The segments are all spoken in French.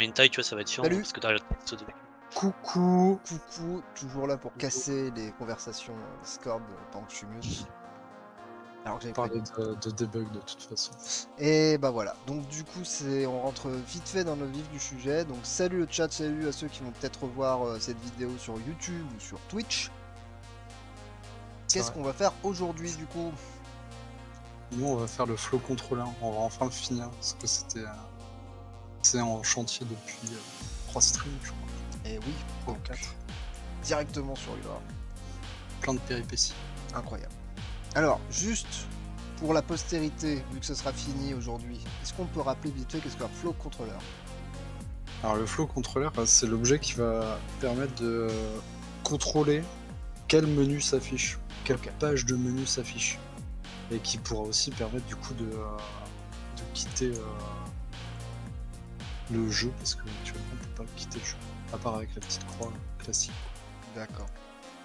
Mais une taille, tu vois, ça va être chiant Salut. parce que t'as le texte de Coucou, coucou, toujours là pour casser les conversations euh, Discord euh, pendant que je suis mute. Alors que j'avais prévu. de, de debug de toute façon. Et bah voilà, donc du coup c'est on rentre vite fait dans le vif du sujet. Donc salut le chat, salut à ceux qui vont peut-être revoir euh, cette vidéo sur YouTube ou sur Twitch. Qu'est-ce qu'on va faire aujourd'hui du coup? Nous, on va faire le flow controller. On va enfin le finir parce que c'était euh, en chantier depuis 3 streams, je crois. Et oui, Ou donc, 4. directement sur UA. Plein de péripéties. Incroyable. Alors, juste pour la postérité, vu que ce sera fini aujourd'hui, est-ce qu'on peut rappeler vite fait qu'est-ce qu'un flow controller Alors, le flow controller, euh, c'est l'objet qui va permettre de euh, contrôler quel menu s'affiche, quelle page de menu s'affiche. Et qui pourra aussi permettre du coup de, euh, de quitter euh, le jeu parce que actuellement on peut pas quitter le jeu. À part avec la petite croix classique. D'accord.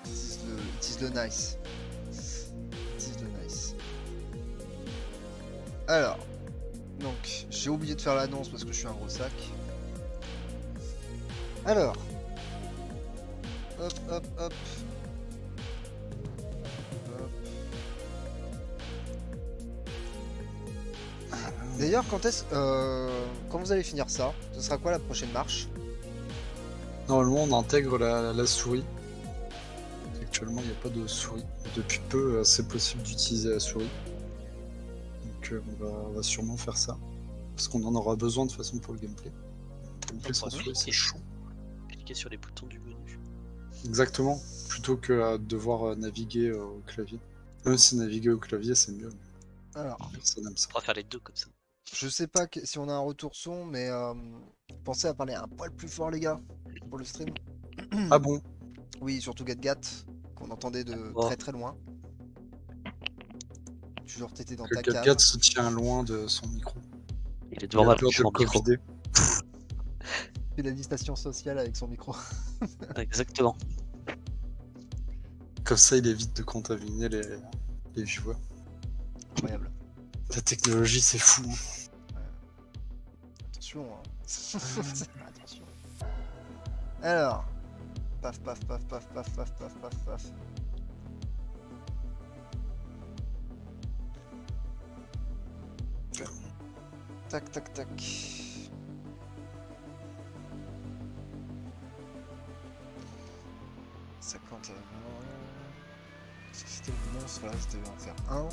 It it the nice. It the nice. Alors, donc, j'ai oublié de faire l'annonce parce que je suis un gros sac. Alors, hop, hop. Hop. D'ailleurs, quand est-ce, euh, quand vous allez finir ça, ce sera quoi la prochaine marche? Normalement, on intègre la, la souris. Actuellement, il n'y a pas de souris. Depuis peu, euh, c'est possible d'utiliser la souris. Donc, euh, on, va, on va sûrement faire ça. Parce qu'on en aura besoin de toute façon pour le gameplay. Le gameplay sans pourra souris, c'est chaud. cliquer sur les boutons du menu. Exactement. Plutôt que à devoir euh, naviguer euh, au clavier. Même si naviguer au clavier, c'est mieux. Alors. On pourra faire les deux comme ça. Je sais pas que- si on a un retour son, mais euh, pensez à parler un poil plus fort, les gars, pour le stream. Ah bon? Oui, surtout GatGat, qu'on entendait de Oh. très très loin. Toujours t'étais dans Que ta cave. Gadgat se tient loin de son micro. Il est Il devant a suis de micro. covider. fait la distanciation sociale avec son micro. Exactement. Comme ça, il évite de contaminer les, les viewers. Incroyable. La technologie, c'est fou. Attention. hein. Attention. Alors. Paf, paf, paf, paf, paf, paf, paf, paf, paf. Tac, tac, tac. Ça compte. Est-ce que c'était le monstre là Je devais en faire un.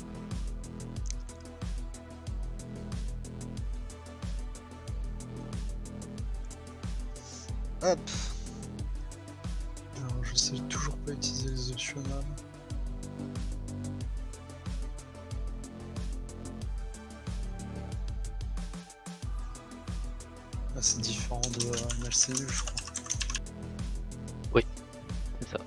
Hop. Alors, je sais toujours pas utiliser les optionnels. Ah, c'est différent de euh, je crois. C'est ça.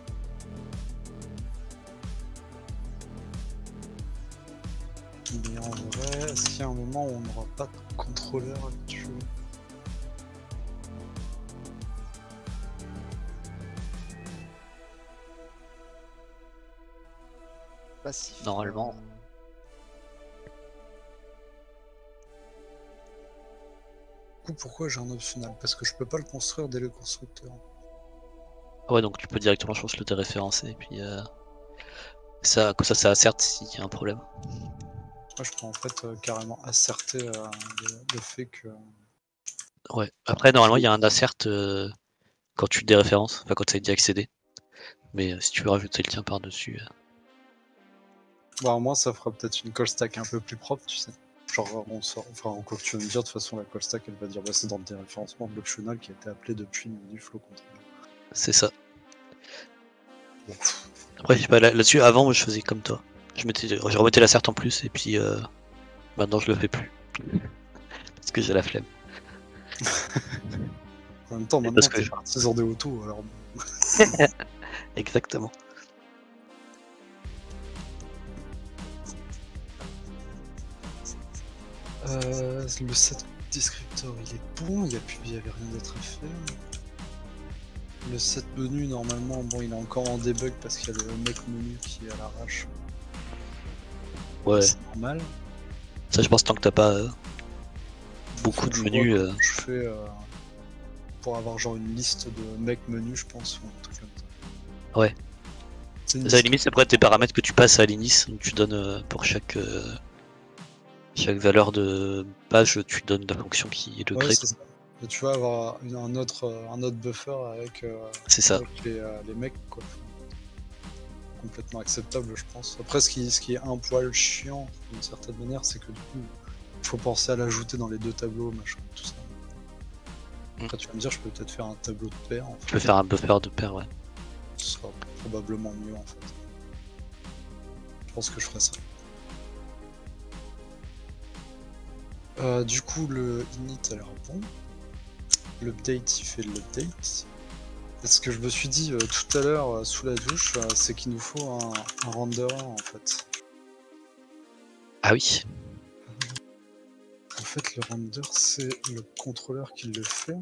Mais en vrai, est-ce qu'il y a un moment où on n'aura pas de contrôleur? Passif. Normalement. Du coup, pourquoi j'ai un optionnel Parce que je peux pas le construire dès le constructeur. Ah Ouais, donc tu peux directement, je pense, le déréférencer et puis euh, ça, comme ça, ça asserte s'il y a un problème. Moi, je peux en fait euh, carrément asserter euh, le, le fait que. Ouais. Après, normalement, il y a un assert euh, quand tu déréférences, enfin quand tu as d'y accéder. Mais euh, si tu veux rajouter le tien par-dessus. Bah, au moins, ça fera peut-être une call stack un peu plus propre, tu sais. Genre, on sort. Enfin, quoi que tu vas me dire, de toute façon, la call stack, elle va dire bah, c'est dans le déréférencement de l'optional qui a été appelé depuis le menu flow control. c'est ça. Bon. Après, pas, là- là-dessus, avant, moi, je faisais comme toi. Je, mettais, je remettais l'assert en plus et puis euh, maintenant, je le fais plus. Parce que j'ai la flemme. En même temps, maintenant, parce que t'es je- partisan des autos, alors. Exactement. Euh, le set descriptor il est bon, il n'y avait rien d'autre à faire. Le set menu normalement bon il est encore en debug parce qu'il y a le mec menu qui est à l'arrache. Ouais, C'est normal. ça, je pense, tant que t'as pas euh, beaucoup de menus. euh, Je fais euh, pour avoir genre une liste de mecs menus, je pense, ou un truc comme ça. Ouais. À la limite, après tes paramètres que tu passes à donc Tu donnes pour chaque, chaque valeur de page, tu donnes la fonction qui le Ouais, crée. c'est ça. Et tu vas avoir une- un autre, euh, un autre buffer avec, euh, C'est ça. avec les, euh, les mecs, quoi. Complètement acceptable, je pense. Après, ce qui, ce qui est un poil chiant, d'une certaine manière, c'est que du coup, il faut penser à l'ajouter dans les deux tableaux, machin, tout ça. Après, tu vas me dire, je peux peut-être faire un tableau de paire, en Tu fait. peux faire un buffer de paire, ouais. Ce sera probablement mieux, en fait. Je pense que je ferai ça. Euh, du coup, le init a l'air bon. L'update, il fait l'update. Ce que je me suis dit euh, tout à l'heure euh, sous la douche, c'est qu'il nous faut un, un renderer en fait. Ah oui. En fait, le render, c'est le contrôleur qui le fait.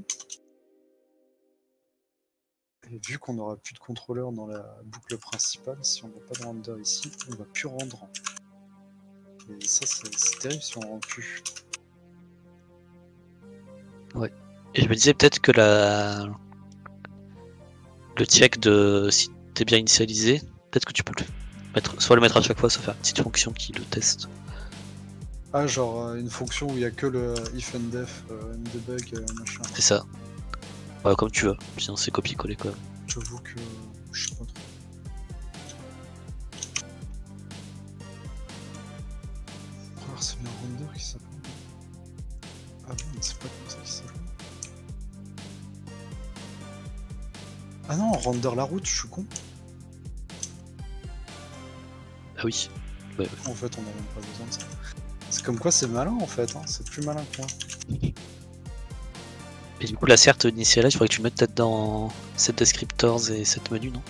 Et vu qu'on n'aura plus de contrôleur dans la boucle principale, si on n'a pas de render ici, on va plus rendre. Et ça, c'est c'est terrible si on rend plus. Et je me disais peut-être que la... le check de si t'es bien initialisé, peut-être que tu peux le mettre, soit le mettre à chaque fois, soit faire une petite fonction qui le teste. Ah, genre euh, une fonction où il n'y a que le if and def, euh, mdebug, euh, machin. C'est ça. Ouais, comme tu veux. Sinon c'est copier-coller quoi. J'avoue que je sais pas trop. Alors c'est bien render qui s'appelle. Ah bon, c'est pas comme ça Ah non, render la route, je suis con. Ah oui. En fait, on n'a même pas besoin de ça. C'est comme quoi c'est malin en fait, hein. c'est plus malin que moi. Et du coup la certe initiale, il faudrait que tu mettes peut-être dans set descriptors et set menu, non?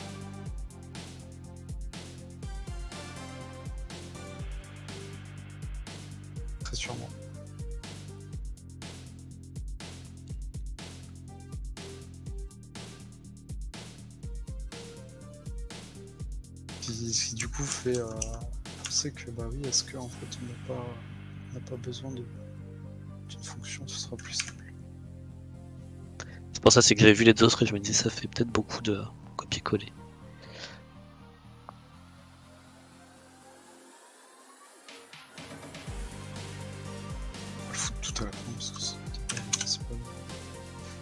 Bah oui, est-ce qu'en fait on n'a pas, on n'a pas besoin d'une fonction, ce sera plus simple. C'est pour ça c'est que j'avais vu les autres et je me disais ça fait peut-être beaucoup de copier-coller. Parce que c'est c'est pas,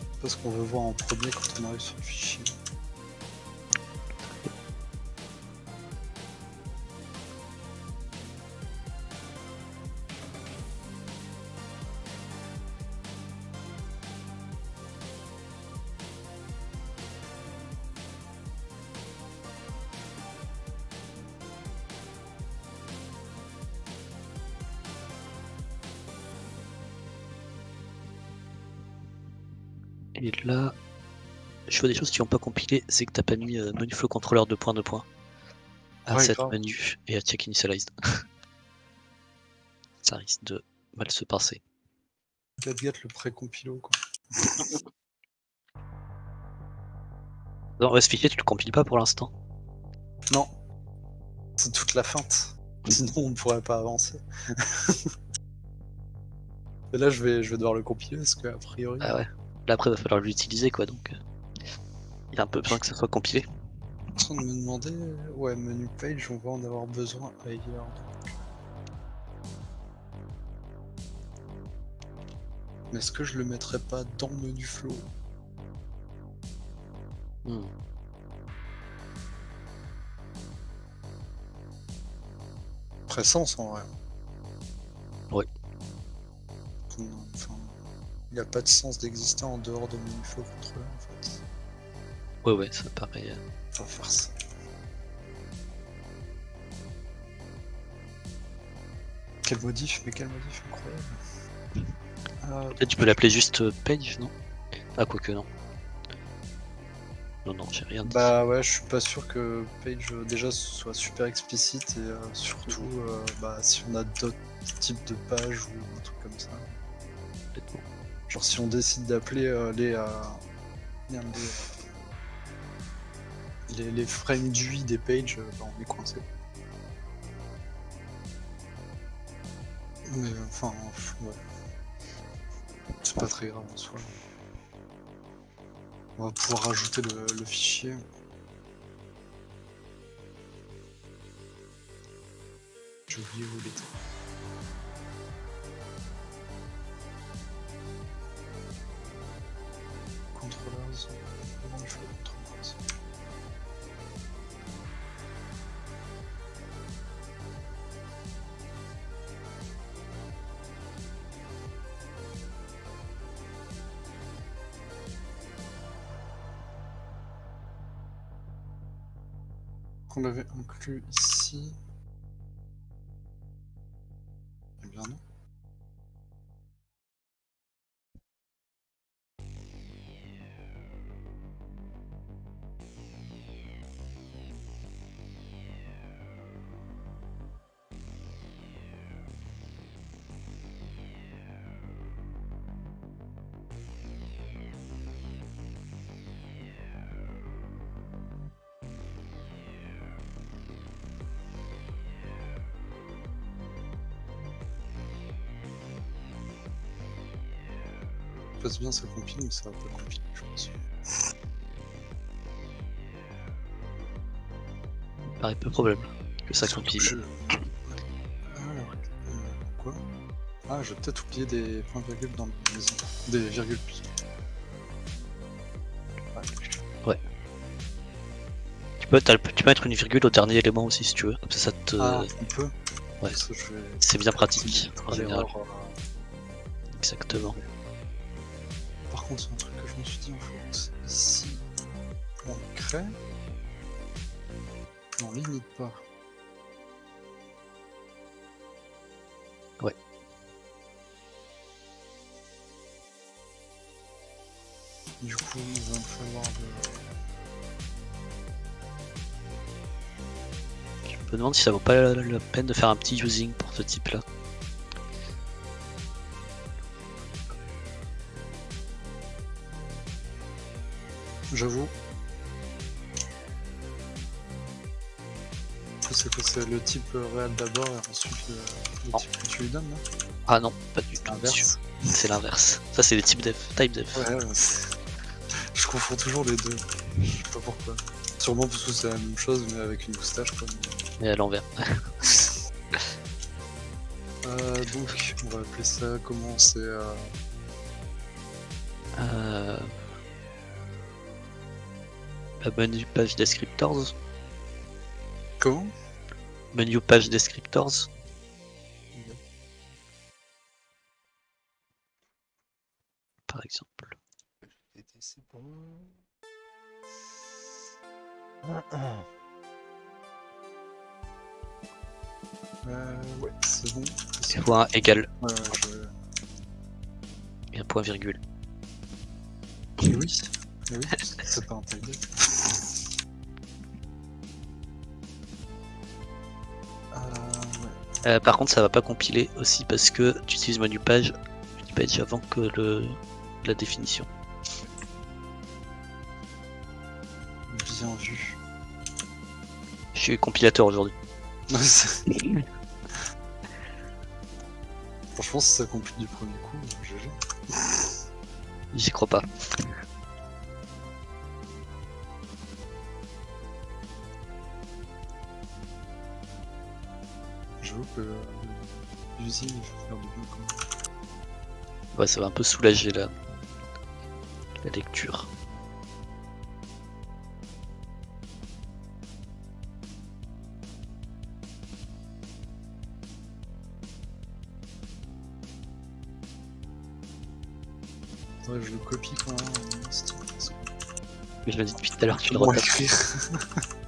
c'est pas ce qu'on veut voir en premier quand on arrive sur le fichier. Vois des choses qui n'ont pas compilé, c'est que t'as pas mis euh, menu flow controller de point de point à Ouais, set grave. menu et à check initialized. ça risque de mal se passer. Gadget le pré-compilo quoi. Non, ce fichier tu le compiles pas pour l'instant. Non, c'est toute la feinte. Sinon on ne pourrait pas avancer. Et là je vais, je vais devoir le compiler parce qu'a priori. Ah ouais. Là après va falloir l'utiliser quoi donc. Euh, Il y a un peu besoin que ça soit compilé. en train de me demander, ouais, menu page, on va en avoir besoin ailleurs. Mais est-ce que je le mettrais pas dans menu flow? Hmm. Sens en vrai. Enfin, il n'y a pas de sens d'exister en dehors de menu flow controller en fait. Ouais ouais ça paraît. euh, faire ça. Quel modif, mais quel modif incroyable. Ah, Peut-être tu peux l'appeler juste euh, page non? Ah quoique non. Non non j'ai rien dit. Bah ouais, je suis pas sûr que Page euh, déjà soit super explicite et euh, surtout euh, bah, si on a d'autres types de pages ou un truc comme ça. Genre si on décide d'appeler euh, les, euh, les, les, frames d'UI des pages, euh, bah, on est coincé. Mais enfin, pff, ouais. C'est pas très grave en soi. On va pouvoir rajouter le, fichier. J'ai oublié où il était. Contrôleurs. Qu'on l'avait inclus ici. Passe bien, ça compile, mais ça va pas compiler, je pense. Il paraît peu probable que ça compile. je- Alors, euh, quoi? Ah, j'ai peut-être oublié des points virgules dans la maison. Des virgules plus. Tu peux, le- tu peux mettre une virgule au dernier élément aussi si tu veux. Comme ça, ça te... Ah, on peut ouais. Je vais... C'est bien pratique en général. euh, Exactement. Par contre, c'est un truc que je me suis dit, en fait, ici, on crée, on limite pas. Ouais. Du coup, il va me falloir de... Je me demande si ça vaut pas la, la peine de faire un petit using pour ce type là. J'avoue. C'est quoi C'est le type euh, réel d'abord et ensuite le, le type que tu lui donnes, non? Ah non, pas du tout. L'inverse C'est l'inverse. Ça c'est les types def, type def. Ouais, je confonds toujours les deux. Je sais pas pourquoi. Sûrement parce que c'est la même chose, mais avec une moustache, quoi. Mais à l'envers. Euh, donc, on va appeler ça comment C'est euh, Euh... La menu page descriptors. comment? Menu page descriptors. Par exemple. C'est bon. euh, Ouais, c'est bon. Et point égal Ouais, je... et un point virgule. Eh oui, eh oui, c'est pas un Euh, par contre, ça va pas compiler aussi parce que tu utilises menu page, menu page avant que le la définition. Bien vu. Je suis compilateur aujourd'hui. Franchement, si ça compile du premier coup, GG. J'y crois pas. J'avoue que euh, il faut faire du bien quand. Ouais, ça va un peu soulager la, la lecture. Ouais, je le copie quand même. Mais je le dis depuis tout à l'heure, tu le retapes.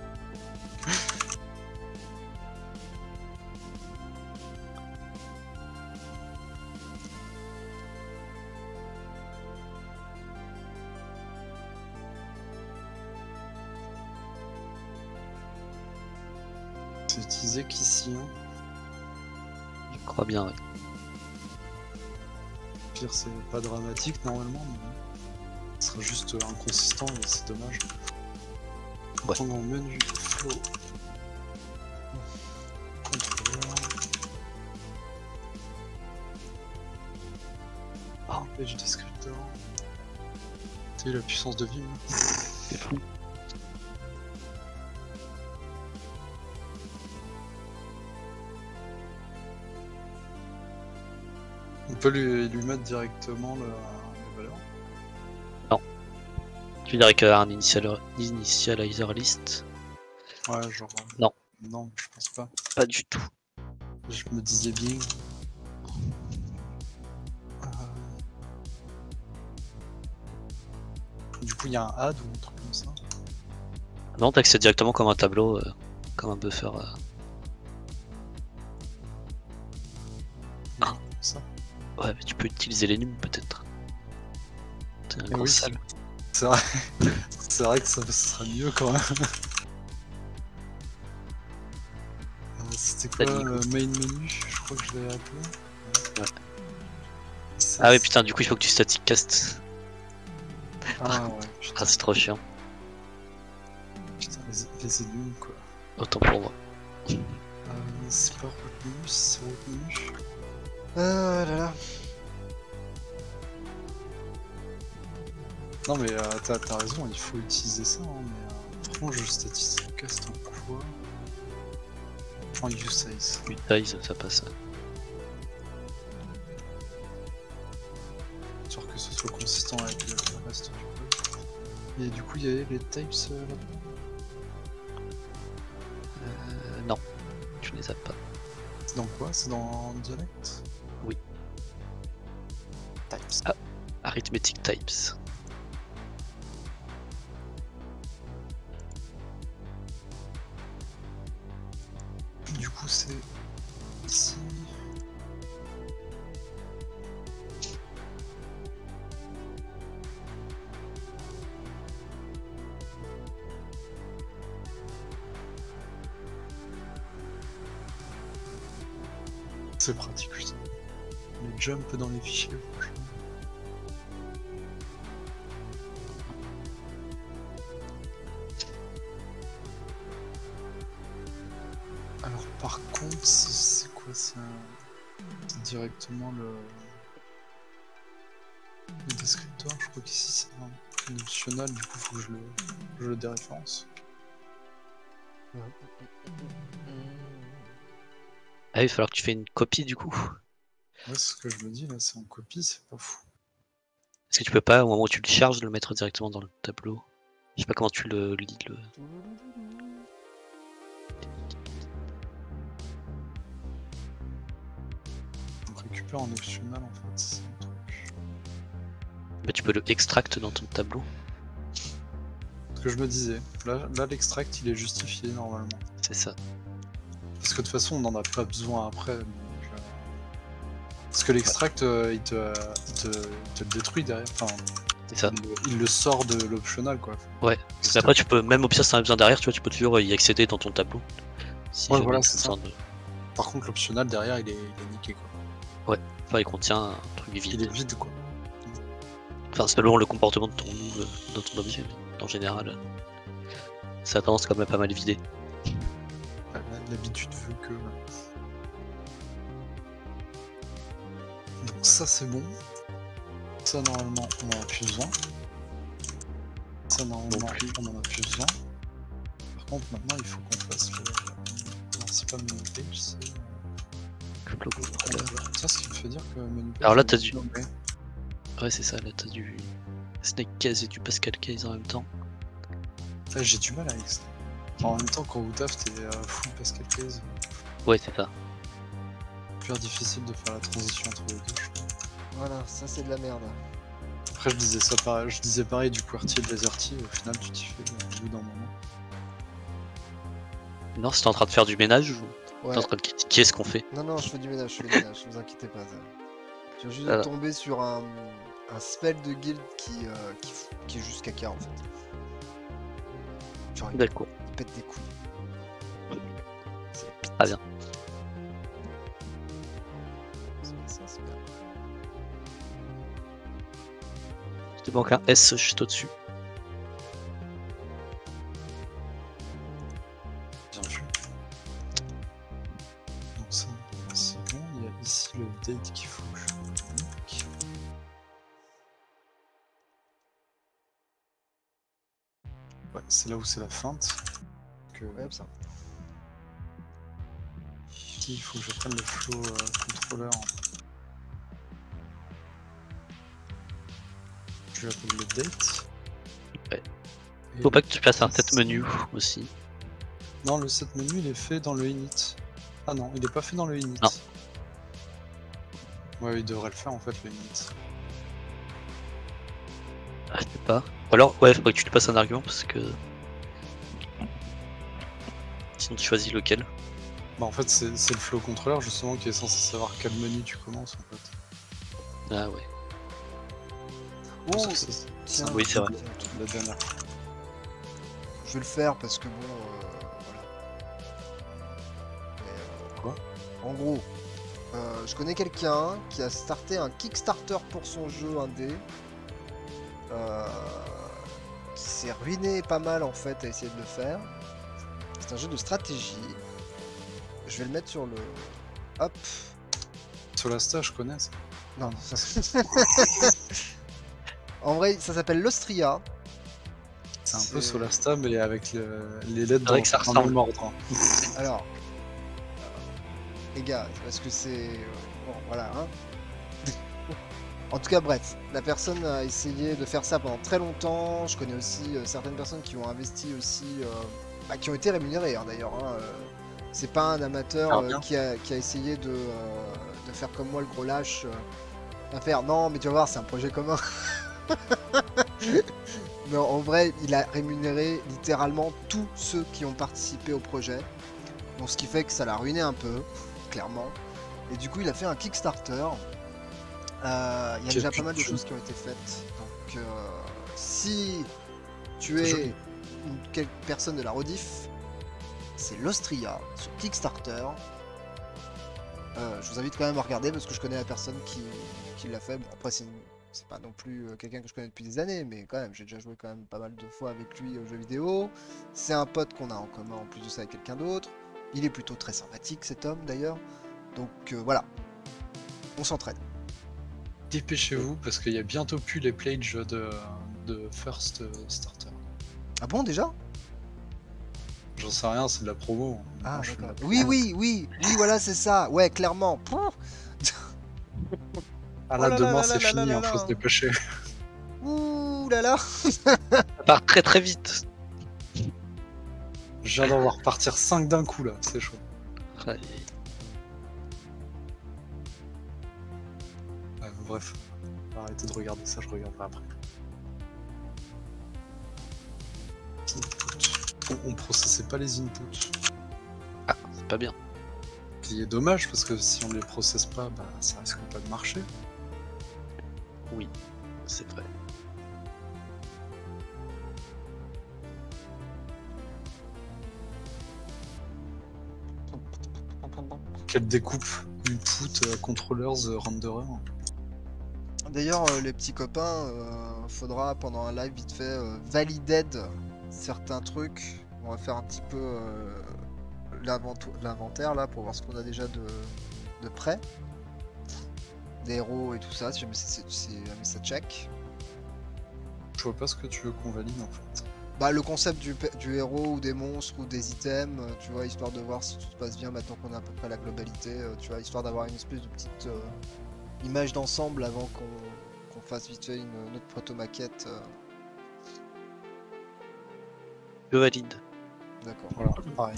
pas dramatique normalement, mais ce sera juste inconsistant et c'est dommage. Ouais. Prendre en menu flow. Ah, page descriptor. T'as la puissance de vie hein C'est fou. On peut lui, lui mettre directement le, les valeurs. Tu dirais qu'un initial, initializer list Ouais, genre. euh, Non. Non, je pense pas. Pas du tout. Je me disais bien. Euh, Du coup, il y a un add ou un truc comme ça. Non, t'accèdes directement comme un tableau, euh, comme un buffer. euh. Mais tu peux utiliser les nums peut-être. T'es un oui, sale. C'est vrai. C'est vrai que ça, ça serait mieux quand même. Euh, C'était quoi dit euh, main menu Je crois que je l'ai appelé. Ouais. Ah oui, c'est- putain, du coup, il faut que tu static cast. Ah ouais, Ah, c'est trop chiant. putain les, les ennemis quoi. Autant pour moi. Euh, c'est pas retenu, c'est retenu. Ah là là. Non mais euh, t'as raison, il faut utiliser ça, hein, mais euh, par contre je statistique cast en quoi? En use Oui, size, ça passe. Sûr que ce soit consistant avec le, le reste du code. Et du coup il y avait les types euh, là-dedans Euh, non, tu les as pas. C'est dans quoi? C'est dans dialect Oui. Types. Ah. Arithmetic types. Jump dans les fichiers, franchement. Alors par contre, c'est- quoi un- c'est directement le... le descripteur. Je crois qu'ici c'est un optional, du coup faut que je le, je le déréférence. Ah, il va falloir que tu fais une copie du coup. Ouais, ce que je me dis là, c'est en copie, c'est pas fou. Est-ce que tu peux pas, au moment où tu le charges, le mettre directement dans le tableau? Je sais pas comment tu le lis le. On récupère en optional en fait. c'est un truc. Bah, tu peux le extract dans ton tableau. Ce que je me disais, là, là l'extract il est justifié normalement. C'est ça. Parce que de toute façon, on n'en a pas besoin après. Parce que l'extract, euh, il, te, il, te, il te le détruit derrière. Enfin, C'est ça. il, le- il le sort de l'optional, quoi. Ouais. Après, tu peux, même au pire, si t'en as besoin derrière, tu vois, tu peux toujours y accéder dans ton tableau. Si Ouais, voilà, c'est de- Par contre, l'optional derrière, il est, il est niqué, quoi. Enfin, il contient un truc Il vide. est vide, quoi. Enfin, selon le comportement de ton, de, ton objet, en général, euh, ça a tendance quand même à pas mal vider. La- L'habitude veut que. Donc, ça, c'est bon. Ça, normalement, on en a plus besoin. Ça, normalement, plus. on en a plus besoin. Par contre, maintenant, il faut qu'on fasse le. Non, c'est pas menu page, c'est. Voilà. Ça, ce qui me fait dire que menu page. Alors là, t'as du-. Ouais, c'est ça, là, t'as du Snake Case et du Pascal Case en même temps. Ah, J'ai du mal avec ça. En même temps, quand vous taf, t'es euh, full Pascal Case. Ouais, c'est ça. Super difficile de faire la transition entre les deux. Voilà, ça c'est de la merde. Après, je disais ça pareil, je disais pareil du QWERTY et de l'AZERTY, au final, tu t'y fais au bout d'un moment. Non, si t'es en train de faire du ménage ou Ouais. t'es en train de critiquer ce qu'on fait? Non, non, je fais du ménage, je fais du ménage, vous inquiétez pas. ça. Je viens juste Voilà. de tomber sur un, un spell de guild qui, euh, qui, qui est juste caca en fait. D'accord. il pète des la Très bien. Il manque un S juste au-dessus. Bien vu. Donc ça, c'est bon, il y a ici le date qu'il faut que je nique. Ouais, c'est là où c'est la feinte. Que... Ouais, ça. Il faut que je prenne le flow euh, contrôleur. Je vais appeler le date. Ouais. Et Faut pas que tu fasses un set menu aussi. Non, le set menu il est fait dans le init. Ah non, il est pas fait dans le init. Non. Ouais, il devrait le faire en fait le init. Ah, je sais pas. Ou alors, ouais, faudrait que tu lui passes un argument parce que. Sinon, tu choisis lequel. Bah en fait c'est c'est le flow contrôleur justement qui est censé savoir quel menu tu commences en fait. Ah ouais. Oh, tiens, Oui, c'est vrai. tiens, La dernière. Je vais le faire parce que bon, euh, voilà. Mais, euh, Quoi En gros, euh, je connais quelqu'un qui a starté un Kickstarter pour son jeu indé. Euh, qui s'est ruiné pas mal en fait à essayer de le faire. C'est un jeu de stratégie. Je vais le mettre sur le. Hop. Solasta je connais ça. Non, non, ça- en vrai, ça s'appelle l'Ostria. C'est un peu Solasta mais avec le- les lettres vrai dans, que ça dans le ordre. hein. Alors, euh, les gars, c'est parce que c'est. euh, Bon, voilà. Hein. en tout cas, bref, la personne a essayé de faire ça pendant très longtemps. Je connais aussi euh, certaines personnes qui ont investi aussi. euh, bah, qui ont été rémunérées hein, d'ailleurs. hein, euh. C'est pas un amateur qui, a, qui a essayé de, euh, de faire comme moi le gros lâche. euh, à faire non, mais tu vas voir, c'est un projet commun. non, en vrai, il a rémunéré littéralement tous ceux qui ont participé au projet. Ce qui fait que ça l'a ruiné un peu, clairement. Et du coup, il a fait un Kickstarter. Euh, Il y a déjà pas mal de choses qui ont été faites. Donc euh, si tu es joli. une quelle personne de la Rediff, c'est l'Austria sur Kickstarter. Euh, je vous invite quand même à regarder parce que je connais la personne qui, qui l'a fait. Bon, après, c'est une- c'est pas non plus euh, quelqu'un que je connais depuis des années, mais quand même, j'ai déjà joué quand même pas mal de fois avec lui aux jeux vidéo. C'est un pote qu'on a en commun en plus de ça avec quelqu'un d'autre. Il est plutôt très sympathique cet homme d'ailleurs. Donc euh, voilà, on s'entraide. Dépêchez-vous parce qu'il y a bientôt plus les plages de, de First Starter. Ah bon déjà? J'en sais rien, c'est de la promo. Ah je la promo. Oui oui oui oui voilà c'est ça. Ouais clairement. Ah là, demain c'est fini, il là. faut se dépêcher. Ouh là là. Ça part très très vite. Je viens d'en voir partir 5 d'un coup là, c'est chaud. Ouais. Ouais, bref, arrêtez de regarder ça, je regarderai après. Input. On, on processait pas les inputs. Ah, c'est pas bien. Ce qui est dommage parce que si on les processe pas, bah, ça risque pas de marcher. Oui, c'est vrai. Quelle découpe Input, euh, controllers, euh, renderer. D'ailleurs euh, les petits copains, euh, faudra pendant un live vite fait euh, valider certains trucs. On va faire un petit peu euh, l'inventaire là pour voir ce qu'on a déjà de, de prêt. Des héros et tout ça, si jamais jamais ça check. Je vois pas ce que tu veux qu'on valide en fait. Bah, le concept du, héros ou des monstres ou des items, euh, tu vois, histoire de voir si tout se passe bien maintenant qu'on a à peu près la globalité, euh, tu vois, histoire d'avoir une espèce de petite euh, image d'ensemble avant qu'on qu'on fasse vite fait une, une autre proto-maquette. euh, Je valide. D'accord. Voilà, pareil.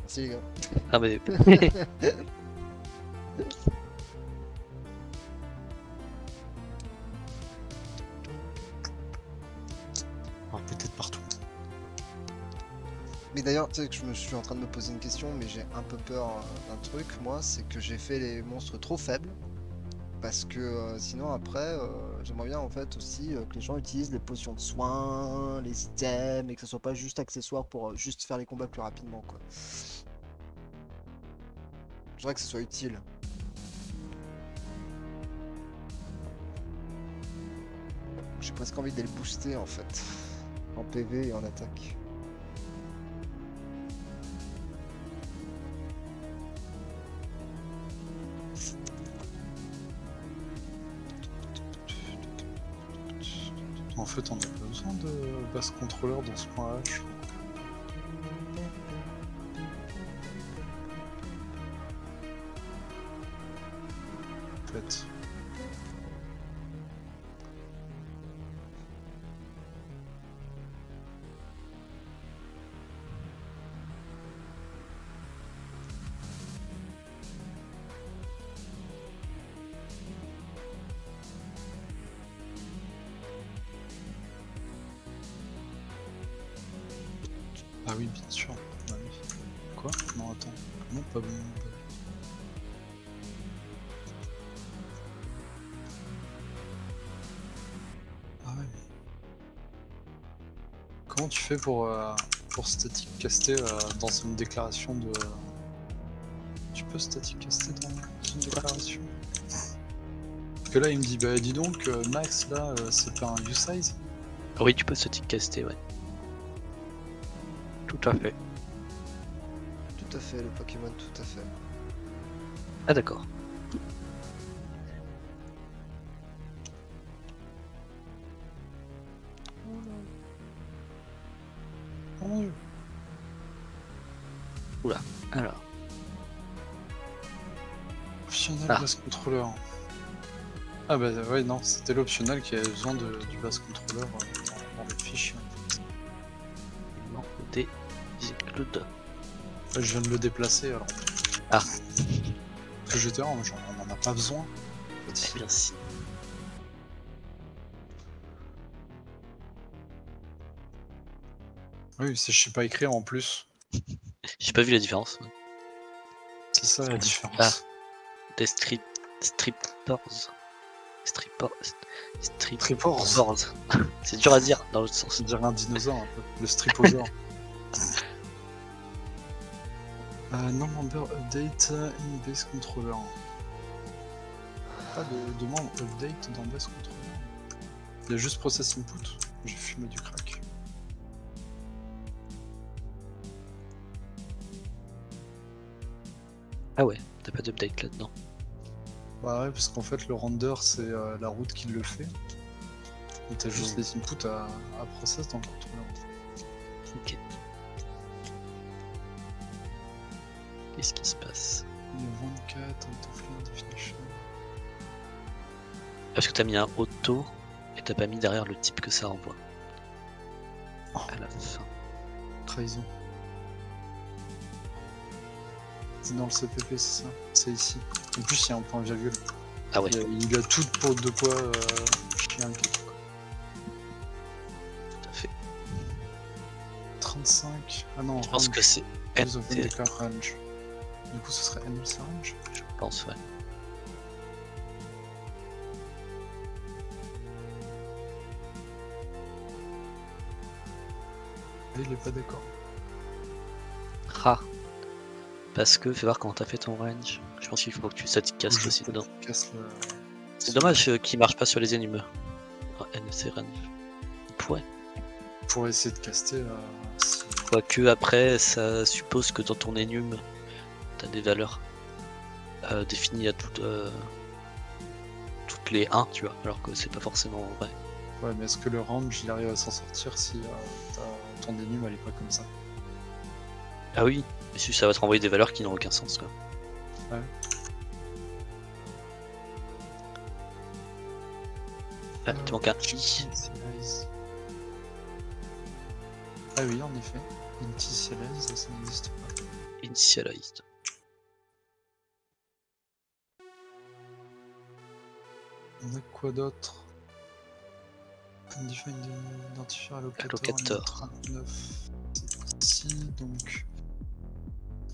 Merci les gars. Ah mais Alors, peut-être partout. Mais d'ailleurs, tu sais que je me suis en train de me poser une question, mais j'ai un peu peur euh, d'un truc, moi, c'est que j'ai fait les monstres trop faibles. Parce que euh, sinon, après, euh, j'aimerais bien en fait aussi que les gens utilisent les potions de soins, les items, et que ce soit pas juste accessoire pour juste faire les combats plus rapidement, quoi. Je voudrais que ce soit utile. J'ai presque envie de les booster en fait. En PV et en attaque. En fait, on a besoin de basse contrôleur dans ce point H. Pour, euh, pour static caster euh, dans une déclaration de... Tu peux static caster dans une déclaration? Parce que là, il me dit, bah dis donc, euh, Max, là, euh, c'est pas un U-size Oui, tu peux static caster, ouais. Tout à fait. Tout à fait, le Pokémon, tout à fait. Ah d'accord. Alors, Optionnel Ah. bass contrôleur. Ah bah ouais non, c'était l'optionnel qui avait besoin de, du bass contrôleur euh, dans, dans le fichier. non, des include. Enfin, je viens de le déplacer alors. Ah. Parce que j'étais en on en a pas besoin. Si. Oui, c'est je sais pas écrire en plus. J'ai pas vu la différence. C'est ça la différence. Ah. Des strip... strippers. Strippers. Strippers. C'est dur à dire dans l'autre sens. On dirait un dinosaure un peu. Le striposaure. Euh, non member update in base controller. Pas de demande update dans base controller. Il y a juste process input. J'ai fumé du crack. Ah ouais, t'as pas d'update là-dedans. Bah ouais, parce qu'en fait le render c'est euh, la route qui le fait. Et t'as juste Mm. les inputs à, à process dans le contrôleur. Ok. Qu'est-ce qui se passe? A 24, autoflow definition. Parce que t'as mis un auto et t'as pas mis derrière le type que ça renvoie. Oh. À la fin. Trahison. C'est dans le CPP, c'est ça C'est ici. En plus, il y a un point virgule. Ah ouais, Il, a, il a tout pour de quoi euh, chier un quoi. tout à fait. 35. Ah non, Je pense que c'est Use of NT, Declare range. Du coup, ce serait NLC range je pense, ouais. Et il est pas d'accord. Parce que, fais voir comment t'as fait ton range. Je pense qu'il faut que tu static castes Je aussi dedans. casse. C'est dommage euh, qu'il marche pas sur les ennemis. Ah, NFC range. Ouais. Pour essayer de caster. Euh, Quoique après, ça suppose que dans ton énum, t'as des valeurs euh, définies à toutes, euh, toutes les 1, tu vois, alors que c'est pas forcément vrai. Ouais, mais est-ce que le range il arrive à s'en sortir si ton dénum elle est pas comme ça? Ah oui, mais si ça va te renvoyer des valeurs qui n'ont aucun sens quoi. Ouais. Ah, tu manques un I. Initialize. Ah oui, en effet. Initialize, ça n'existe pas. Initialized. On a quoi d'autre? Undefined identifier allocator. Allocator. 39. C'est ici, donc.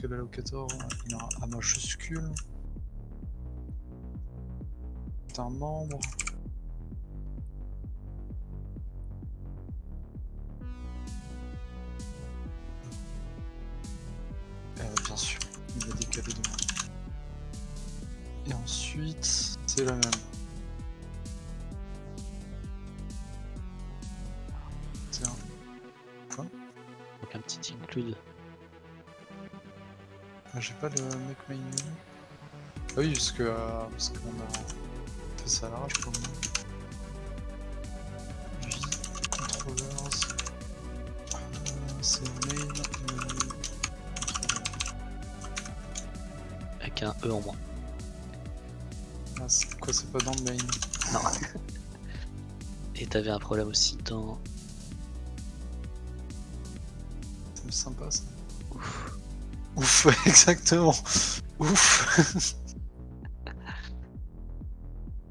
Que l'allocator, il a un A majuscule. C'est un membre. Euh, bien sûr, il va décaler de. Et ensuite, c'est la même. Tiens, Donc un petit include. Ah, j'ai pas le mec main. Ah oui, parce que euh, parce qu'on a bah, fait ça à l'arrache pour le moment. Controllers, c'est main, Avec un E en moins. Ah, quoi, c'est pas dans le main Non. Et t'avais un problème aussi dans. C'est sympa ça. Ouf. Ouais, exactement. Ouf.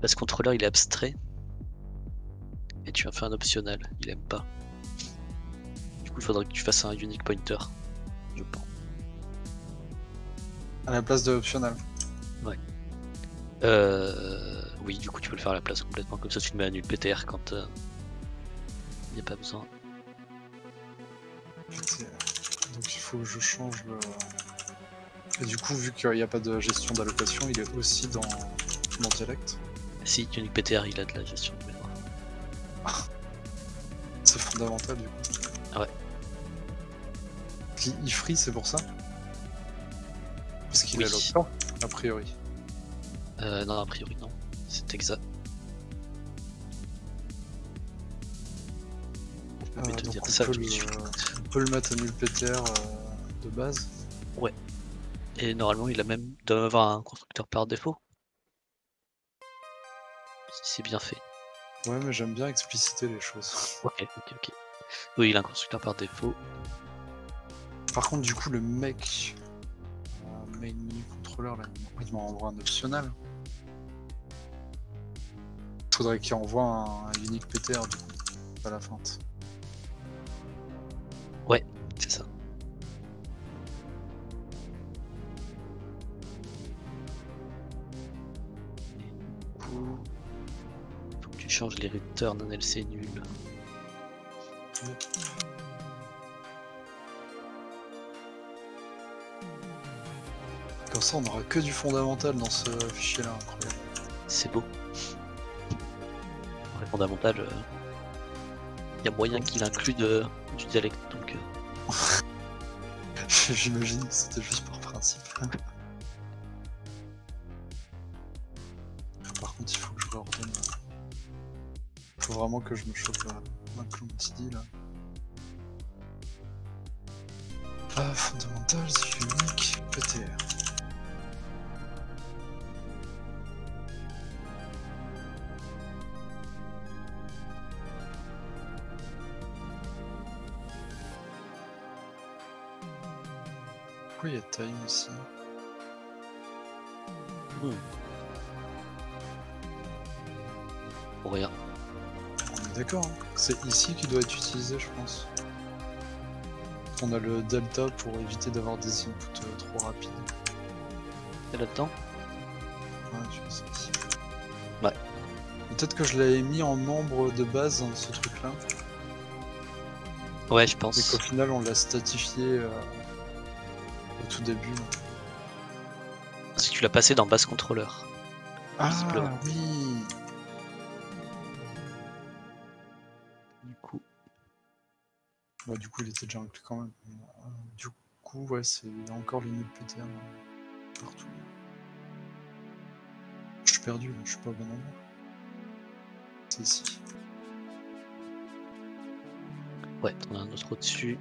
Parce que contrôleur il est abstrait. Et tu as fait un optionnel, il aime pas. Du coup, il faudrait que tu fasses un unique pointer. Je pense. À la place de optional. Euh. Oui, du coup, tu peux le faire à la place complètement. Comme ça, tu le mets à nul PTR quand il n'y a pas besoin. Faut que je change le. Et du coup, vu qu'il n'y a pas de gestion d'allocation, il est aussi dans mon dialecte. Si, unique PTR, il a de la gestion de mémoire. C'est fondamental du coup. Ah ouais. Puis il free, c'est pour ça Parce qu'il Oui. pas, a priori. Euh, non, a priori, non. C'est exact. Je Euh, te dire ça peut tout de le- suite. Peut le mettre à nul PTR euh, de base. Et normalement, il a même doit avoir un constructeur par défaut. Si c'est bien fait. Ouais, mais j'aime bien expliciter les choses. Ok, ok, ok. Oui, il a un constructeur par défaut. Par contre, du coup, le mec, euh, main menu contrôleur, là, il m'envoie un optionnel. Faudrait qu'il envoie un, un unique PTR du coup, à la fin. Changes les return en LC nul. Comme ça, on n'aura que du fondamental dans ce fichier-là, incroyable. C'est beau. Après, fondamental, il y a moyen qu'il inclue de, du dialecte. Donc, euh, J'imagine que c'était juste par principe. Vraiment que je me chope la Maclum TD là. Ah, fondamental, c'est unique, PTR. Pourquoi il y a time ici? Pour rien. D'accord, hein. c'est ici qu'il doit être utilisé, je pense. On a le delta pour éviter d'avoir des inputs euh, trop rapides. C'est là-dedans Ouais, c'est ici. Ouais. Peut-être que je l'avais mis en membre de base, hein, ce truc-là, Ouais, je et pense. qu'au final on l'a statifié euh, au tout début. là. Si tu l'as passé dans base contrôleur. Ah oui Du coup il était déjà inclus quand même. Euh, du coup, ouais, c'est encore les nuls PTR partout. Je suis perdu, là, je suis pas au bon endroit. C'est ici. ouais, t'en as un autre au-dessus.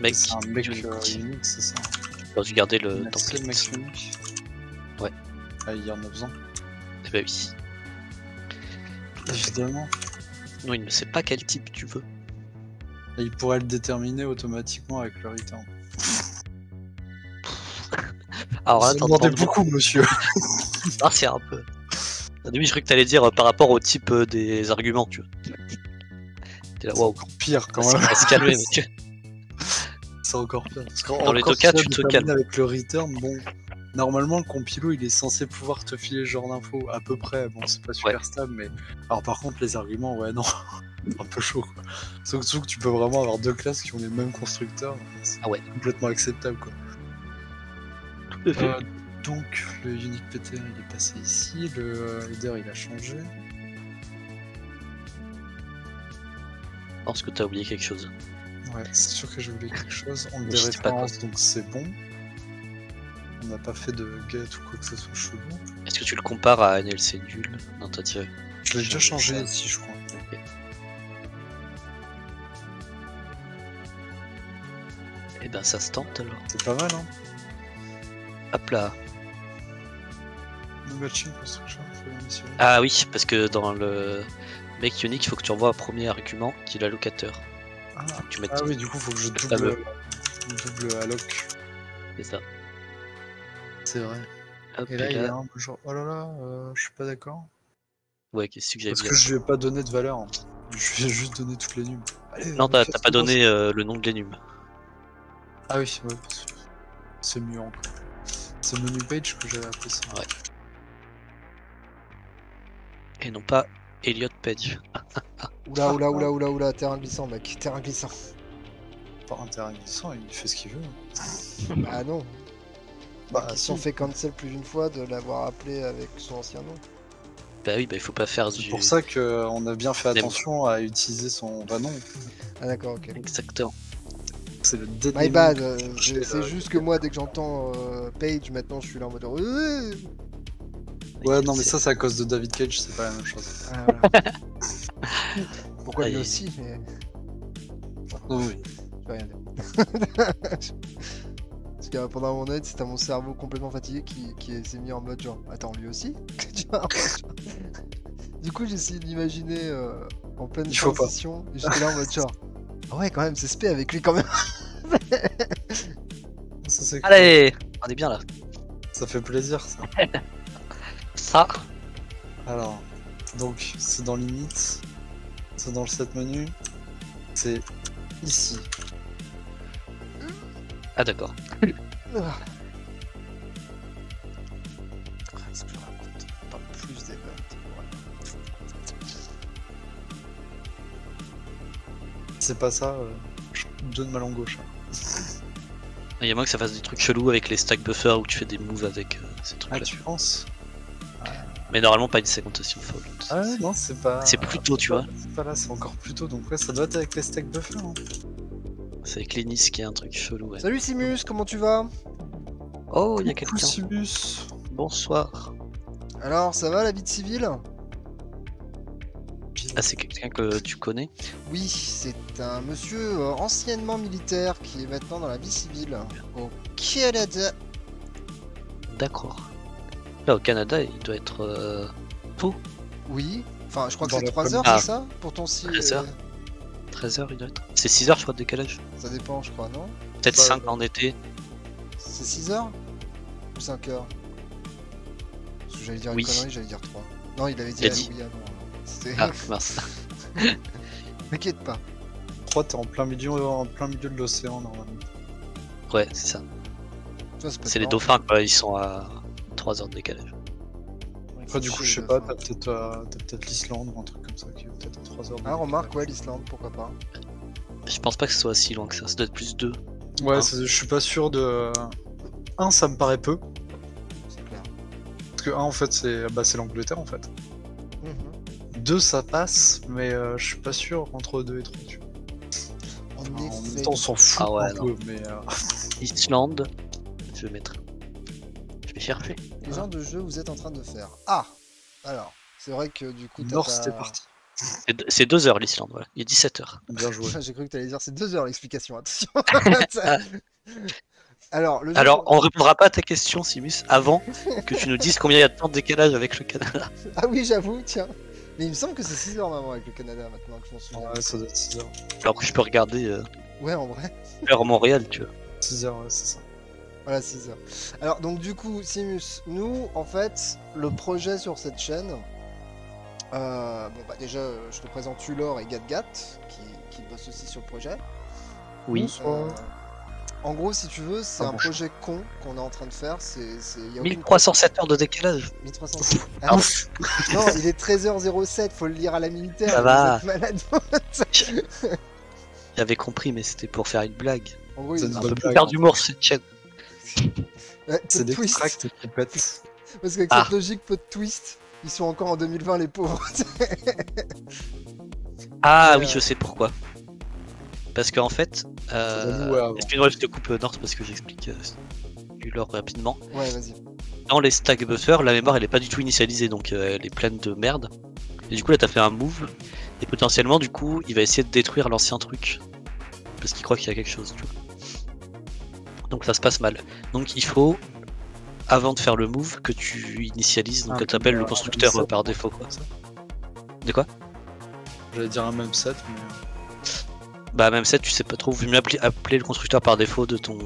Mec, c'est un mec unique. unique, c'est ça T'as dû garder le Merci, template. mec unique. Ouais. Ah, il y en a besoin. Eh bah oui. Évidemment. Non, il ne sait pas quel type tu veux. Et il pourrait le déterminer automatiquement avec le return. Alors là, demandes beaucoup, monsieur. Ah, c'est un peu. Au début, je croyais que t'allais dire euh, par rapport au type euh, des arguments, tu vois. T'es là, waouh, pire quand on même. va se calmer, monsieur. C'est encore pire. Parce que Dans les deux cas, tu te calmes. Avec le return, bon. Normalement, le compilo, il est censé pouvoir te filer ce genre d'infos à peu près. Bon, c'est pas super stable, mais. Alors, par contre, les arguments, ouais, non. un peu chaud, quoi. Surtout que tu peux vraiment avoir deux classes qui ont les mêmes constructeurs. C'est Ah ouais. complètement acceptable, quoi. Tout à fait. Euh, donc le Unique PT il est passé ici, le euh, header il a changé. Je pense que t'as oublié quelque chose. Ouais, c'est sûr que j'ai oublié quelque chose. On pas références, donc c'est bon. On n'a pas fait de get ou quoi que ce soit chelou. Est-ce que tu le compares à NLC nul Non, t'as tiré. Je l'ai déjà Changer changé ici, je crois. Ok. Eh ben ça se tente alors. C'est pas mal, hein Hop là. Matching construction. Ah oui, parce que dans le Make Unique, il faut que tu envoies un premier argument qui est l'allocateur. Ah, tu ah oui, du coup, faut que je le double, double alloc. c'est ça. C'est vrai. Hop, Et là, et il y là- a un genre, oh là là, euh, je suis pas d'accord. Ouais, qu'est-ce que j'avais Parce bien que je lui ai pas donné de valeur. hein. Je lui ai juste donné toutes les. Allez, Non, t'as pas donné euh, le nom de l'énum. Ah oui, ouais, parce que c'est mieux encore. C'est menu page que j'avais appelé ça. Ouais. Et non pas Elliot Page. Oula, oula, oula, oula, oula, terrain glissant, mec, terrain glissant. Par intéressant, il fait ce qu'il veut. Ah non, Bah, ils si. sont fait cancel plus d'une fois de l'avoir appelé avec son ancien nom. Bah oui, bah il faut pas faire C'est du. pour ça qu'on a bien fait attention à utiliser son vrai nom. Ah d'accord, ok. Exactement. C'est le dead My bad, euh, c'est c'est euh, juste que moi, dès que j'entends euh, Page, maintenant, je suis là en mode... Ouais, non, mais ça, c'est à cause de David Cage, c'est pas la même chose. ah, voilà. Pourquoi lui aussi mais... Non, oui. Je vais rien dire. Parce que pendant mon aide, c'était mon cerveau complètement fatigué qui, qui s'est mis en mode genre, attends, lui aussi? Du coup, j'ai essayé de l'imaginer euh, en pleine transition, et j'étais là en mode genre, ah ouais, quand même, c'est spé avec lui quand même. Ça, Allez On est bien là. Ça fait plaisir, ça. Ça. Alors, donc, c'est dans limite, c'est dans le set menu, c'est ici. Ah d'accord. Ah. Pas plus C'est pas ça, euh, je donne ma langue gauche. Il y a moins que ça fasse des trucs chelous avec les stack buffers où tu fais des moves avec euh, ces trucs Ah, là. tu penses? Mais normalement pas une segmentation folle. Ah ouais, non, c'est pas. C'est plus tôt, tu vois. C'est pas là, c'est encore plus tôt, donc ouais, ça doit être avec les stack buffers. Hein. C'est avec Lénis qui est un truc chelou. Ouais. Salut Simus, comment tu vas? Oh, il y a quelqu'un. Sibus. Bonsoir. Alors, ça va la vie de civil Ah, c'est quelqu'un que tu connais? Oui, c'est un monsieur euh, anciennement militaire qui est maintenant dans la vie civile au Canada. D'accord. Là au Canada, il doit être euh, tôt. Oui, enfin je crois que c'est la 3 heures, Ah. c'est ça Pour ton si... 13 heures. euh, 13h il doit être. C'est 6h je crois de décalage. Ça dépend, je crois, non? Peut-être Ouais. 5 en été. C'est 6 heures? Ou 5 heures? Parce que j'allais dire Oui. une connerie, j'allais dire 3. Non, il avait dit, Il a ah, dit. oui avant. C'était... Ah mince. T'inquiète pas. 3, t'es en plein milieu, en plein milieu de l'océan normalement. Ouais, c'est ça. Pas C'est les dauphins quoi, ils sont à 3 heures de décalage. Après, du coup, je sais pas, les t'as peut-être euh, peut-être l'Islande ou un truc comme ça qui est peut-être à 3 heures. de Ah, remarque, ouais, l'Islande, pourquoi pas. Je pense pas que ce soit si loin que ça, ça doit être plus 2. Ouais, Ah. je suis pas sûr de. 1, ça me paraît peu. C'est clair. Parce que 1, en fait, c'est bah, c'est l'Angleterre en fait. Mhm. 2, ça passe, mais euh, je suis pas sûr entre 2 et 3. Tu vois. En Enfin, en même effet. temps, on s'en fout Ah ouais, un non. peu, mais. euh, Islande, je vais mettre. Je vais chercher. Quel genre de jeu vous êtes en train de faire Ah Alors, c'est vrai que du coup, t'as Nord, c'était parti. C'est deux- C'est 2 heures l'Islande, voilà. Il est 17h. Bien joué. J'ai cru que t'allais dire c'est deux heures l'explication, attention. Alors, le jeu- Alors, on répondra pas à ta question, Simus, avant que tu nous dises combien il y a de temps de décalage avec le Canada. Ah oui, j'avoue, tiens. Mais il me semble que c'est 6 heures maman avec le Canada maintenant que je m'en souviens. Ouais, ça doit être 6 heures. Alors que je peux regarder euh, Ouais, en vrai. heure Montréal, tu vois. 6 heures, ouais, c'est ça. Voilà, 6 heures. Alors, donc du coup, Simus, nous, en fait, le projet sur cette chaîne. euh, bon, bah déjà, je te présente Ulor et GatGat, qui, qui bossent aussi sur le projet. Oui. Euh, en gros, si tu veux, c'est Ah, un projet con qu'on est en train de faire. C'est, c'est, y a aucune 1307 heures de décalage. 1300. Ah non, il est 13h07, faut le lire à la militaire. Ça va. J'avais compris, mais c'était pour faire une blague. en gros, C'est il, une Un peu plus faire d'humour cette chaîne. Ouais, C'est de des twist. tracts qui pètent. Parce qu'avec Ah. cette logique, peu de twist. Ils sont encore en 2020, les pauvres. Ah Euh, oui, je sais pourquoi. Parce qu'en fait, euh... excuse-moi, je te coupe euh, Nord parce que j'explique euh, du lore rapidement. ouais, vas-y. Dans les stack buffers, la mémoire elle est pas du tout initialisée donc euh, elle est pleine de merde. Et du coup là t'as fait un move et potentiellement du coup il va essayer de détruire l'ancien truc parce qu'il croit qu'il y a quelque chose. Tu vois. Donc ça se passe mal. Donc il faut avant de faire le move que tu initialises donc Ah, que tu appelles le constructeur euh, par set, défaut quoi. De quoi? J'allais dire un même set, mais. Bah même ça tu sais pas trop, vu mieux appeler, appeler le constructeur par défaut de ton.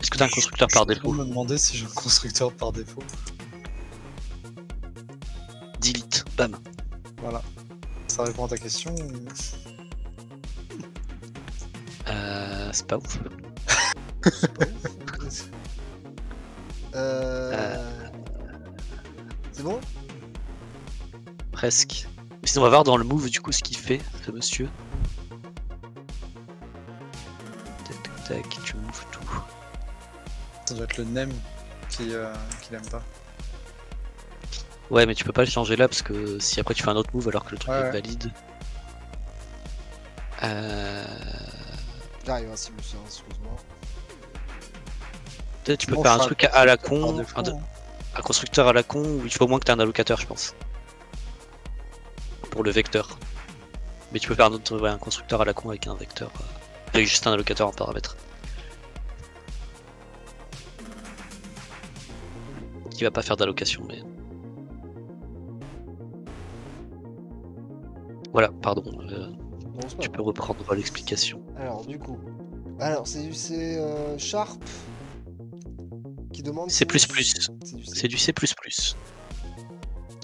Est-ce que t'as un constructeur par Je défaut? de me demander si j'ai un constructeur par défaut. Delete, bam. Voilà. Ça répond à ta question ou- Euh, c'est pas ouf. Euh... C'est bon? Presque. Sinon, on va voir dans le move du coup ce qu'il fait, ce monsieur. Tac tac tac, tu moves tout. Ça doit être le NEM qui, euh, qui l'aime pas. Ouais, mais tu peux pas le changer là parce que si après tu fais un autre move alors que le truc Ouais, est ouais. valide. Euh... J'arrive, hein, si monsieur, excuse-moi. Peut-être tu peux faire un truc à, à la con, un, de- hein. un constructeur à la con où il faut au moins que tu un allocateur, je pense. Pour le vecteur. Mais tu peux faire un autre, ouais, un constructeur à la con avec un vecteur. euh, avec juste un allocateur en paramètre. Qui va pas faire d'allocation, mais. Voilà, pardon. euh, Bon, tu peux reprendre l'explication. Alors, du coup. Alors, c'est c'est, euh, Sharp qui demande. C'est plus plus. C'est du C.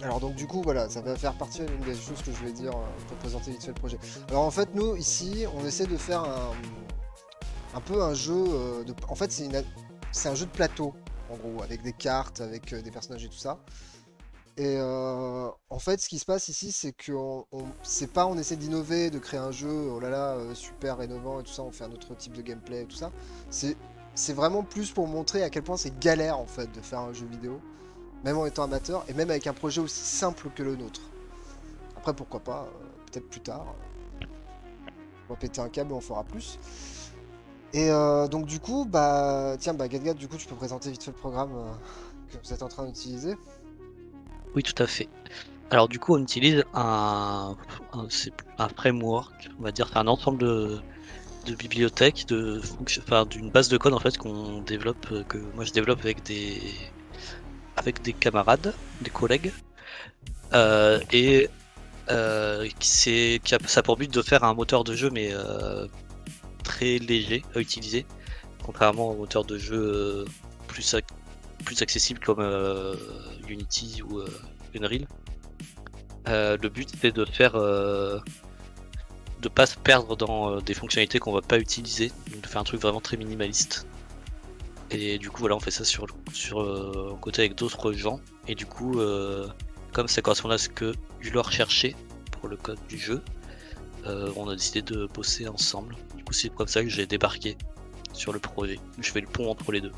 Alors donc du coup voilà, ça va faire partie d'une des choses que je vais dire euh, pour présenter vite fait le projet. Alors en fait nous ici on essaie de faire un, un peu un jeu euh, de... En fait c'est une... un jeu de plateau en gros avec des cartes, avec euh, des personnages et tout ça. Et euh, en fait ce qui se passe ici c'est que on, on- c'est pas on essaie d'innover, de créer un jeu, oh là là super innovant et tout ça, on fait un autre type de gameplay et tout ça. C'est c'est vraiment plus pour montrer à quel point c'est galère en fait de faire un jeu vidéo même en étant amateur, et même avec un projet aussi simple que le nôtre. Après, pourquoi pas, euh, peut-être plus tard. on va péter un câble et on fera plus. Et euh, donc du coup, bah tiens, bah Gadgad, du coup, tu peux présenter vite fait le programme euh, que vous êtes en train d'utiliser. Oui, tout à fait. Alors du coup, on utilise un, un, un framework, on va dire, c'est un ensemble de, de bibliothèques, de enfin, d'une base de code en fait qu'on développe, euh, que moi je développe avec des, avec des camarades, des collègues, euh, et euh, c'est, qui a ça pour but de faire un moteur de jeu mais euh, très léger à utiliser, contrairement aux moteurs de jeu euh, plus, plus accessibles comme euh, Unity ou euh, Unreal. Euh, le but c'est de faire euh, de pas se perdre dans euh, des fonctionnalités qu'on va pas utiliser, donc de faire un truc vraiment très minimaliste. Et du coup voilà on fait ça sur sur euh, côté avec d'autres gens et du coup euh, comme ça correspond à ce que Ulor cherchait pour le code du jeu, euh, on a décidé de bosser ensemble. Du coup c'est comme ça que j'ai débarqué sur le projet. Je fais le pont entre les deux.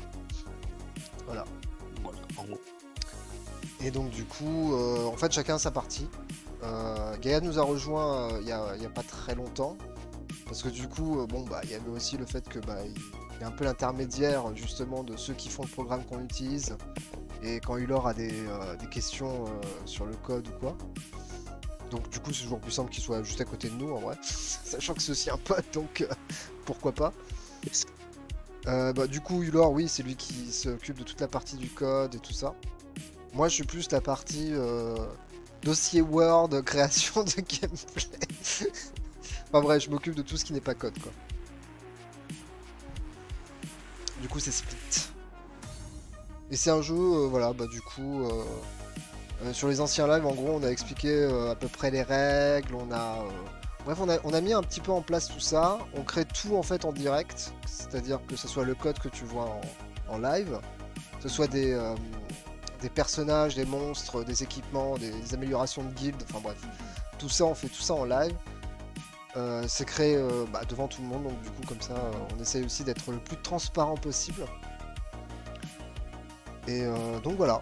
Voilà. Voilà, en gros. Et donc du coup, en fait, chacun a sa partie. Euh, nous a rejoint euh, il y, a, pas très longtemps. Parce que du coup, euh, bon, bah, il y avait aussi le fait que bah, il est un peu l'intermédiaire justement de ceux qui font le programme qu'on utilise. Et quand Ulor a des, euh, questions sur le code ou quoi. Donc du coup, c'est toujours plus simple qu'il soit juste à côté de nous en vrai. Sachant que c'est aussi un pote, donc pourquoi pas. Bah, du coup, Ulor, oui, c'est lui qui s'occupe de toute la partie du code et tout ça. Moi, je suis plus la partie dossier Word, création de gameplay. enfin bref, je m'occupe de tout ce qui n'est pas code, quoi. Du coup, c'est split. Et c'est un jeu, euh, voilà, bah du coup, euh, euh, sur les anciens lives, en gros, on a expliqué à peu près les règles, on a... Bref, on a, on a mis un petit peu en place tout ça. On crée tout en fait en direct, c'est-à-dire que ce soit le code que tu vois en, en live, que ce soit des, des personnages, des monstres, des équipements, des, améliorations de guildes, enfin bref, tout ça, on fait tout ça en live. Euh, c'est créé euh, bah, devant tout le monde, donc du coup comme ça, euh, on essaye aussi d'être le plus transparent possible. Et donc voilà.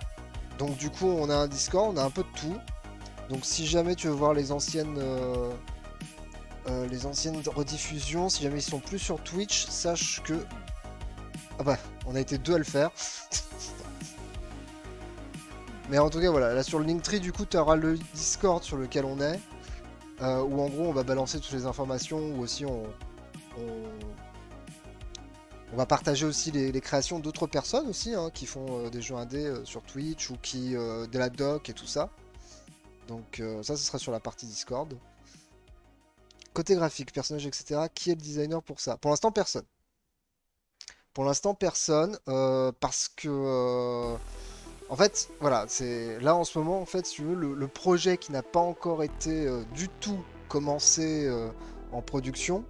Donc du coup, on a un Discord, on a un peu de tout. Donc si jamais tu veux voir les anciennes, les anciennes rediffusions, si jamais ils sont plus sur Twitch, sache que ah bah, on a été deux à le faire. Mais en tout cas, voilà, là sur le Linktree, du coup, tu auras le Discord sur lequel on est, euh, où en gros, on va balancer toutes les informations, ou aussi on, on, va partager aussi les, créations d'autres personnes aussi, hein, qui font euh, des jeux indés euh, sur Twitch, ou qui de la doc et tout ça. Donc ça, ce sera sur la partie Discord. Côté graphique, personnage, etc. Qui est le designer pour ça? Pour l'instant, personne. Pour l'instant, personne, parce que... en fait, voilà, c'est là en ce moment, en fait, si tu veux, le, projet qui n'a pas encore été euh, du tout commencé euh, en production,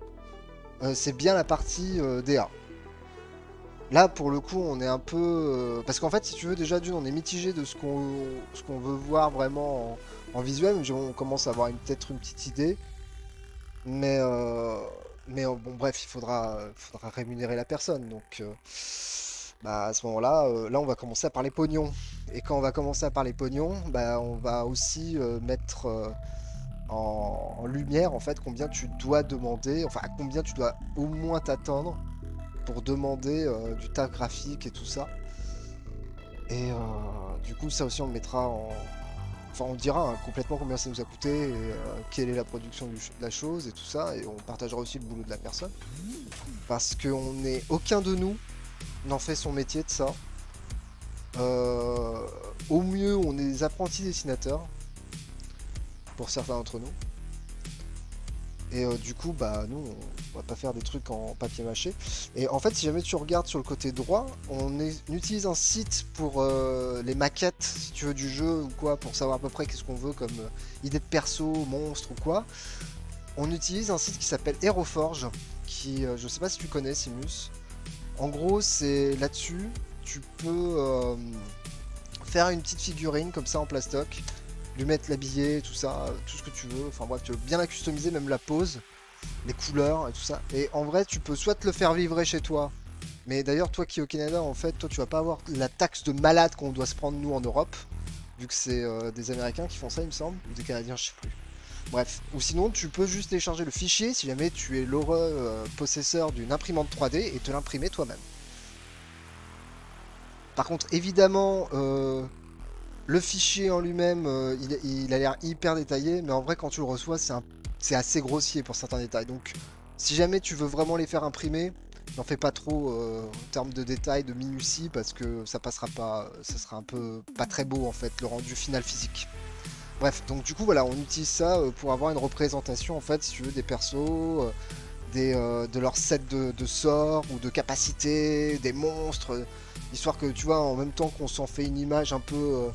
euh, c'est bien la partie DA. Là, pour le coup, on est un peu... Parce qu'en fait, si tu veux, déjà, d'une, on est mitigé de ce qu'on veut voir vraiment en, visuel. On commence à avoir peut-être une petite idée. Mais, mais bon, bref, il faudra, faudra rémunérer la personne. Donc, bah, à ce moment-là, euh, là, on va commencer à parler pognon. Et quand on va commencer à parler pognon, bah, on va aussi euh, mettre euh, en, lumière, en fait, combien tu dois demander, enfin, combien tu dois au moins t'attendre pour demander du taf graphique et tout ça. Et du coup, ça aussi, on le mettra en. Enfin, on dira hein, complètement combien ça nous a coûté, quelle est la production de la chose et tout ça, et on partagera aussi le boulot de la personne. Parce qu'on est. Aucun de nous n'en fait son métier de ça. Euh, au mieux, on est des apprentis dessinateurs, pour certains d'entre nous. Et euh, du coup, bah nous, on va pas faire des trucs en papier mâché. Et en fait, si jamais tu regardes sur le côté droit, on, utilise un site pour euh, les maquettes, si tu veux, du jeu ou quoi, pour savoir à peu près qu'est-ce qu'on veut comme idée de perso, monstre ou quoi. On utilise un site qui s'appelle Aeroforge, qui, je sais pas si tu connais, Simus. En gros, c'est là-dessus, tu peux euh, faire une petite figurine comme ça en plastoc, lui mettre l'habillé, tout ça, tout ce que tu veux. Enfin bref, tu veux bien la customiser, même la pose, les couleurs et tout ça. Et en vrai, tu peux soit te le faire vivre chez toi. Mais d'ailleurs, toi qui es au Canada, en fait, toi tu vas pas avoir la taxe de malade qu'on doit se prendre nous en Europe, vu que c'est euh, des Américains qui font ça, il me semble, ou des Canadiens, je sais plus. Bref, ou sinon tu peux juste télécharger le fichier si jamais tu es l'heureux euh, possesseur d'une imprimante 3D et te l'imprimer toi-même. Par contre, évidemment, euh, le fichier en lui-même, euh, il, a l'air hyper détaillé, mais en vrai, quand tu le reçois, c'est assez grossier pour certains détails. Donc, si jamais tu veux vraiment les faire imprimer, n'en fais pas trop en termes de détails, de minutie, parce que ça passera pas, ça sera un peu pas très beau en fait, le rendu final physique. Bref, donc du coup, voilà, on utilise ça euh, pour avoir une représentation en fait, si tu veux, des persos, euh, des, euh, de leur set de, sorts ou de capacités, des monstres, histoire que tu vois, en même temps qu'on s'en fait une image un peu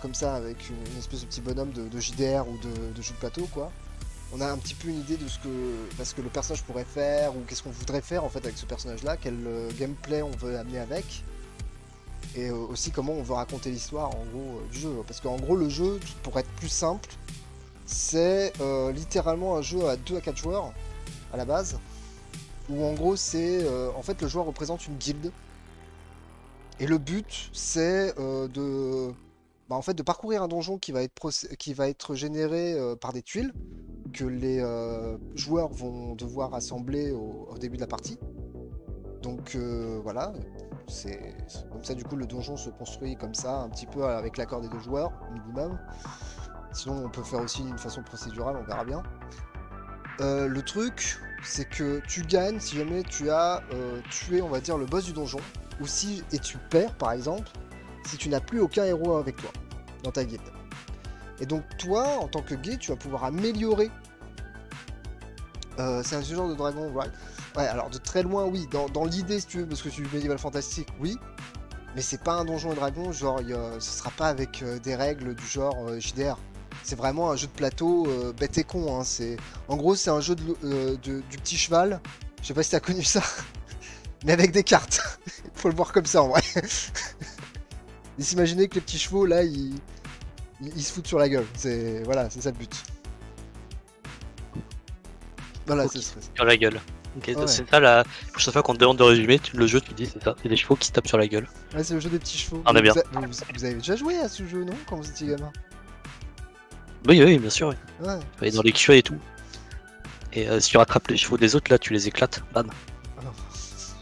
comme ça, avec une, espèce de petit bonhomme de, JDR ou de, de jeu de plateau, quoi. On a un petit peu une idée de ce que, parce que le personnage pourrait faire ou qu'est-ce qu'on voudrait faire en fait avec ce personnage-là, quel gameplay on veut amener avec et euh, aussi comment on veut raconter l'histoire en gros euh, du jeu. Parce qu'en gros le jeu, pour être plus simple, c'est euh, littéralement un jeu à 2 à 4 joueurs à la base, où en gros c'est en fait le joueur représente une guilde. Et le but c'est de bah, en fait de parcourir un donjon qui va être qui va être généré par des tuiles que les joueurs vont devoir assembler au, au début de la partie. Donc voilà, comme ça du coup le donjon se construit comme ça, un petit peu avec l'accord des deux joueurs minimum. Sinon on peut faire aussi d'une façon procédurale, on verra bien. Euh, le truc, c'est que tu gagnes si jamais tu as euh, tué, on va dire, le boss du donjon, ou si et tu perds par exemple, si tu n'as plus aucun héros avec toi dans ta guilde. Et donc toi, en tant que guide, tu vas pouvoir améliorer. Euh, c'est un genre de dragon, right? Ouais, alors de très loin, oui. Dans, dans l'idée, si tu veux, parce que tu es médiéval fantastique, oui. Mais c'est pas un donjon et dragon, genre, y a- ce sera pas avec euh, des règles du genre euh, JDR. C'est vraiment un jeu de plateau euh, bête et con. Hein. C'est... En gros, c'est un jeu de, du petit cheval. Je sais pas si t'as connu ça. Mais avec des cartes. Faut le voir comme ça en vrai. Et s'imaginer que les petits chevaux, là, ils, ils, ils se foutent sur la gueule. C'est... Voilà, c'est ça le but. Voilà, Ok. ce serait ça. Sur la gueule. Ok, Ouais. c'est ça la prochaine fois qu'on te demande de résumer, tu- le jeu tu dis c'est ça, c'est des chevaux qui se tapent sur la gueule. Ouais, c'est le jeu des petits chevaux. On est Vous bien. a- Vous, vous avez déjà joué à ce jeu, non Quand vous étiez gamin? Oui, oui, bien sûr, oui. Ouais. Aller dans les queues et tout. Et euh, si tu rattrapes les chevaux des autres, là tu les éclates, bam.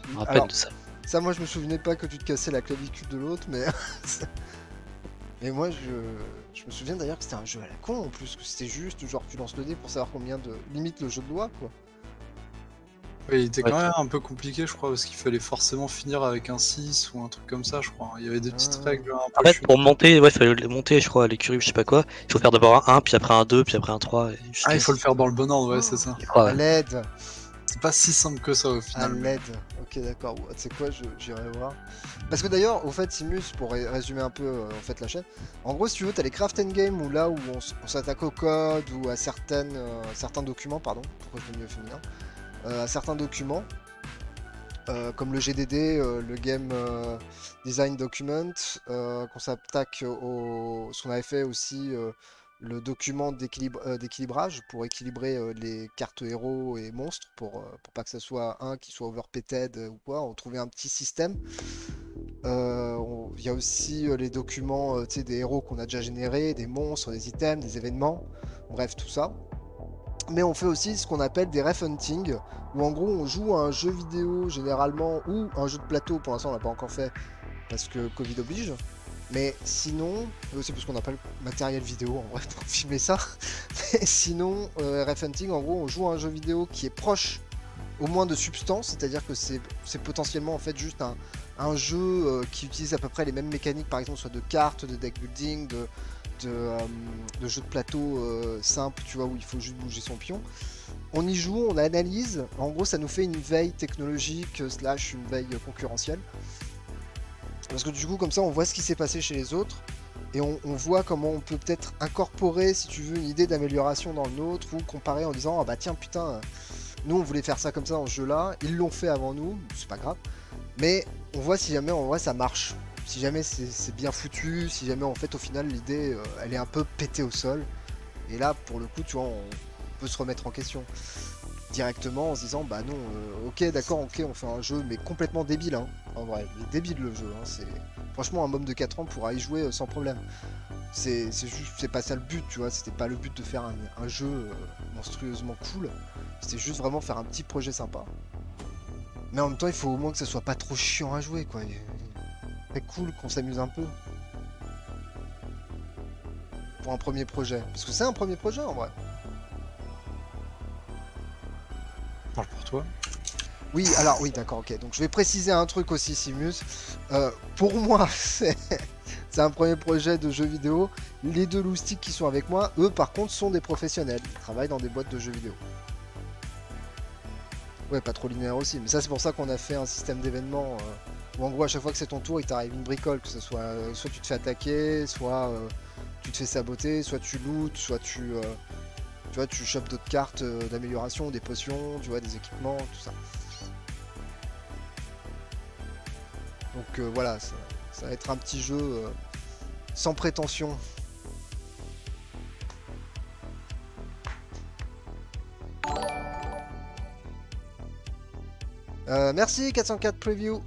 Je me rappelle Alors, de ça. ça, moi, je me souvenais pas que tu te cassais la clavicule de l'autre, mais. mais moi, je... je me souviens d'ailleurs que c'était un jeu à la con en plus, que c'était juste genre tu lances le dé pour savoir combien de. limite le jeu de loi, quoi. Ouais, il était Ouais. quand même un peu compliqué, je crois, parce qu'il fallait forcément finir avec un 6 ou un truc comme ça, je crois. Il y avait des petites Ah. règles un En fait, pour monter, ouais, fallait le monter, je crois, à l'écurie, je sais pas quoi. Il faut faire d'abord un 1, puis après un 2, puis après un 3. et jusqu'à- Ah, il faut le faire dans le bon ordre, ouais, c'est ça. Crois, ouais. l'aide C'est pas si simple que ça au À final. l'aide. Ok, d'accord. Tu sais quoi, j'irai voir. Parce que d'ailleurs, au fait, Simus, pour ré- résumer un peu euh, en fait la chaîne, en gros, si tu veux, t'as les craft game où là où on, s'attaque au code ou à certaines, euh, certains documents, pardon, pourquoi je mets mieux féminin, à certains documents, euh, comme le GDD, euh, le Game euh, Design Document, euh, qu'on s'attaque au. Ce qu'on avait fait aussi, euh, le document euh, d'équilibrage pour équilibrer euh, les cartes héros et monstres, pour, euh, pas que ça soit un qui soit overpeted euh, ou quoi. On trouvait un petit système. Euh, Il y a aussi euh, les documents euh, des héros qu'on a déjà générés, des monstres, des items, des événements, bref, tout ça. Mais on fait aussi ce qu'on appelle des ref hunting, où en gros on joue à un jeu vidéo généralement ou un jeu de plateau. Pour l'instant, on l'a pas encore fait parce que Covid oblige. Mais sinon, et aussi parce qu'on n'a pas le matériel vidéo en vrai pour filmer ça. Mais sinon, euh, ref hunting, en gros, on joue à un jeu vidéo qui est proche au moins de substance, c'est-à-dire que c'est c'est potentiellement en fait juste un, un jeu euh, qui utilise à peu près les mêmes mécaniques, par exemple, soit de cartes, de deck building, de, de, euh, de jeux de plateau euh, simple, tu vois, où il faut juste bouger son pion. On y joue, on analyse. En gros, ça nous fait une veille technologique slash une veille concurrentielle. Parce que du coup, comme ça, on voit ce qui s'est passé chez les autres. Et on, on voit comment on peut peut-être incorporer, si tu veux, une idée d'amélioration dans le nôtre, ou comparer en disant, ah bah tiens, putain, nous on voulait faire ça comme ça dans jeu-là, ils l'ont fait avant nous, c'est pas grave. Mais on voit si jamais en vrai ça marche, si jamais c'est bien foutu, si jamais en fait au final l'idée euh, elle est un peu pétée au sol. Et là pour le coup tu vois on peut se remettre en question directement en se disant bah non euh, ok d'accord ok on fait un jeu mais complètement débile hein. en vrai débile le jeu hein. c'est franchement un môme de 4 ans pourra y jouer euh, sans problème c'est juste c'est pas ça le but tu vois c'était pas le but de faire un, un jeu monstrueusement cool c'était juste vraiment faire un petit projet sympa mais en même temps, il faut au moins que ça soit pas trop chiant à jouer, quoi. Cool qu'on s'amuse un peu. Pour un premier projet. Parce que c'est un premier projet, en vrai. Parle pour toi. Oui, alors, oui, d'accord, ok. Donc, je vais préciser un truc aussi, Simus. Euh, pour moi, c'est c'est un premier projet de jeu vidéo. Les deux loustiques qui sont avec moi, eux, par contre, sont des professionnels. Ils travaillent dans des boîtes de jeux vidéo. Ouais, pas trop linéaire aussi. Mais ça, c'est pour ça qu'on a fait un système d'événements euh, où, en gros, à chaque fois que c'est ton tour, il t'arrive une bricole. Que ce soit euh, soit tu te fais attaquer, soit euh, tu te fais saboter, soit tu lootes, soit tu, euh, tu vois, tu chopes d'autres cartes d'amélioration, des potions, tu vois, des équipements, tout ça. Donc voilà, ça, va être un petit jeu sans prétention. Merci 404 Preview.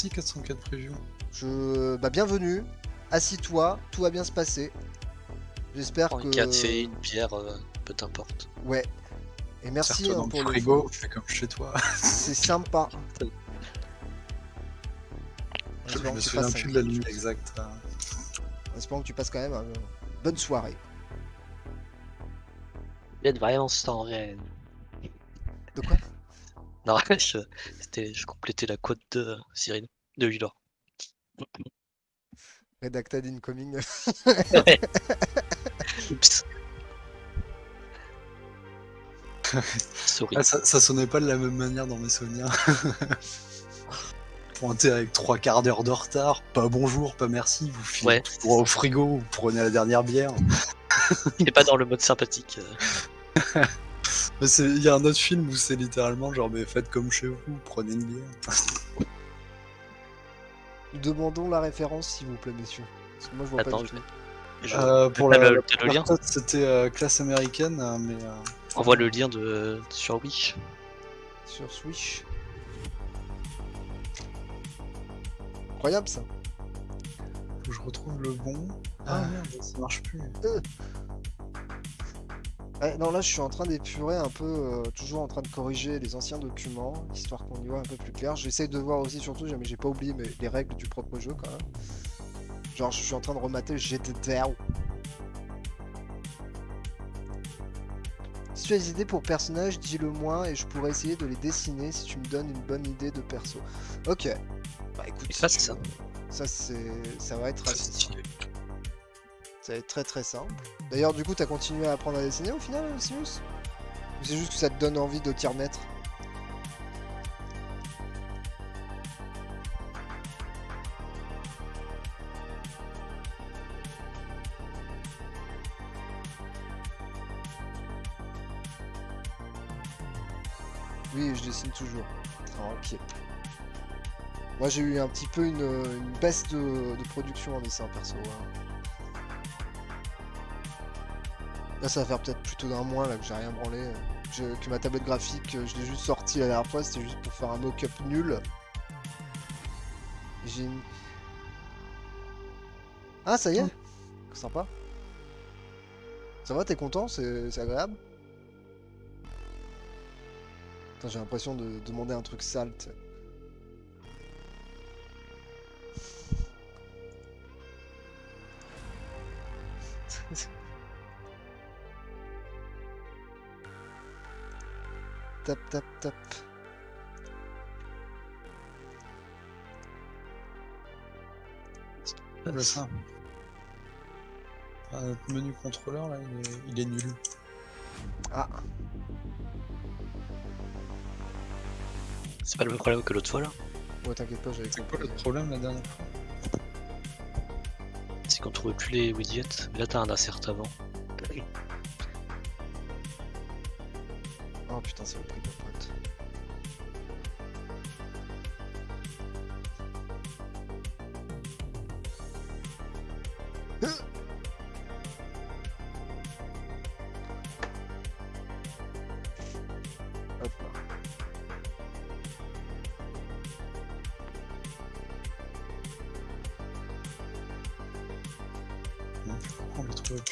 Merci 404 preview. Je... Bah, bienvenue. Assis-toi, tout va bien se passer. J'espère Un que. café, une bière, euh, peu t'importe. Ouais. Et merci hein, pour le frigo, fais comme chez toi. C'est sympa. Je Espérons me que tu souviens passes plus un- de la ligne exacte. là. Espérons que tu passes quand même une bonne soirée. Il est vraiment sans rien. De quoi? Non, je, c'était, je complétais la quote de Cyril, de Wheeler. Redacted incoming. Oups. Sorry. Ah, ça, ça sonnait pas de la même manière dans mes souvenirs. Pointé avec trois quarts d'heure de retard, pas bonjour, pas merci, vous filez Ouais. tout droit au frigo, vous prenez la dernière bière. Il est pas dans le mode sympathique. Mais c'est- Il y a un autre film où c'est littéralement genre, mais faites comme chez vous, prenez une bière. Nous demandons la référence, s'il vous plaît, messieurs. Parce que moi, je vois Attends, pas du je tout. Je- Euh, pour T'as la, le- la t'as le première lien c'était euh, classe américaine, euh, mais euh, Envoie le lien de sur Wish. Sur Switch. Incroyable ça. faut que je retrouve le bon. Ah, Ah. merde, ça marche plus. Ouais, non, là je suis en train d'épurer un peu, euh, toujours en train de corriger les anciens documents, histoire qu'on y voit un peu plus clair. J'essaie de voir aussi, surtout, mais j'ai pas oublié mais les règles du propre jeu quand même. Genre, je suis en train de remater GTTR. Si tu as des idées pour personnages, dis-le moi et je pourrais essayer de les dessiner si tu me donnes une bonne idée de perso. Ok. Bah écoute, Et si ça, tu c'est ça. Ça, c'est... ça va être assez simple. Ça très très simple. D'ailleurs, du coup, t'as continué à apprendre à dessiner au final, Simus? Ou c'est juste que ça te donne envie de t'y remettre? Oui, je dessine toujours. Ah, ok. Moi, j'ai eu un petit peu une, baisse de, de production en dessin perso. hein. Là, ça va faire peut-être plutôt d'un mois là que j'ai rien branlé. je- que ma tablette graphique, euh, je l'ai juste sortie la dernière fois, c'était juste pour faire un mock-up nul. J'ai une... Ah, ça y est Sympa. Ça va, t'es content C'est agréable? Putain, J'ai l'impression de demander un truc sale. Tap tap tap. Ça. Ah, notre menu contrôleur là, il est, il est nul. Ah, C'est pas le même problème que l'autre fois là. ouais, t'inquiète pas, j'avais C'est quoi compris. le problème la dernière fois C'est qu'on trouvait plus les widgets. Mais là t'as un insert avant. Oh putain, c'est le prix de plus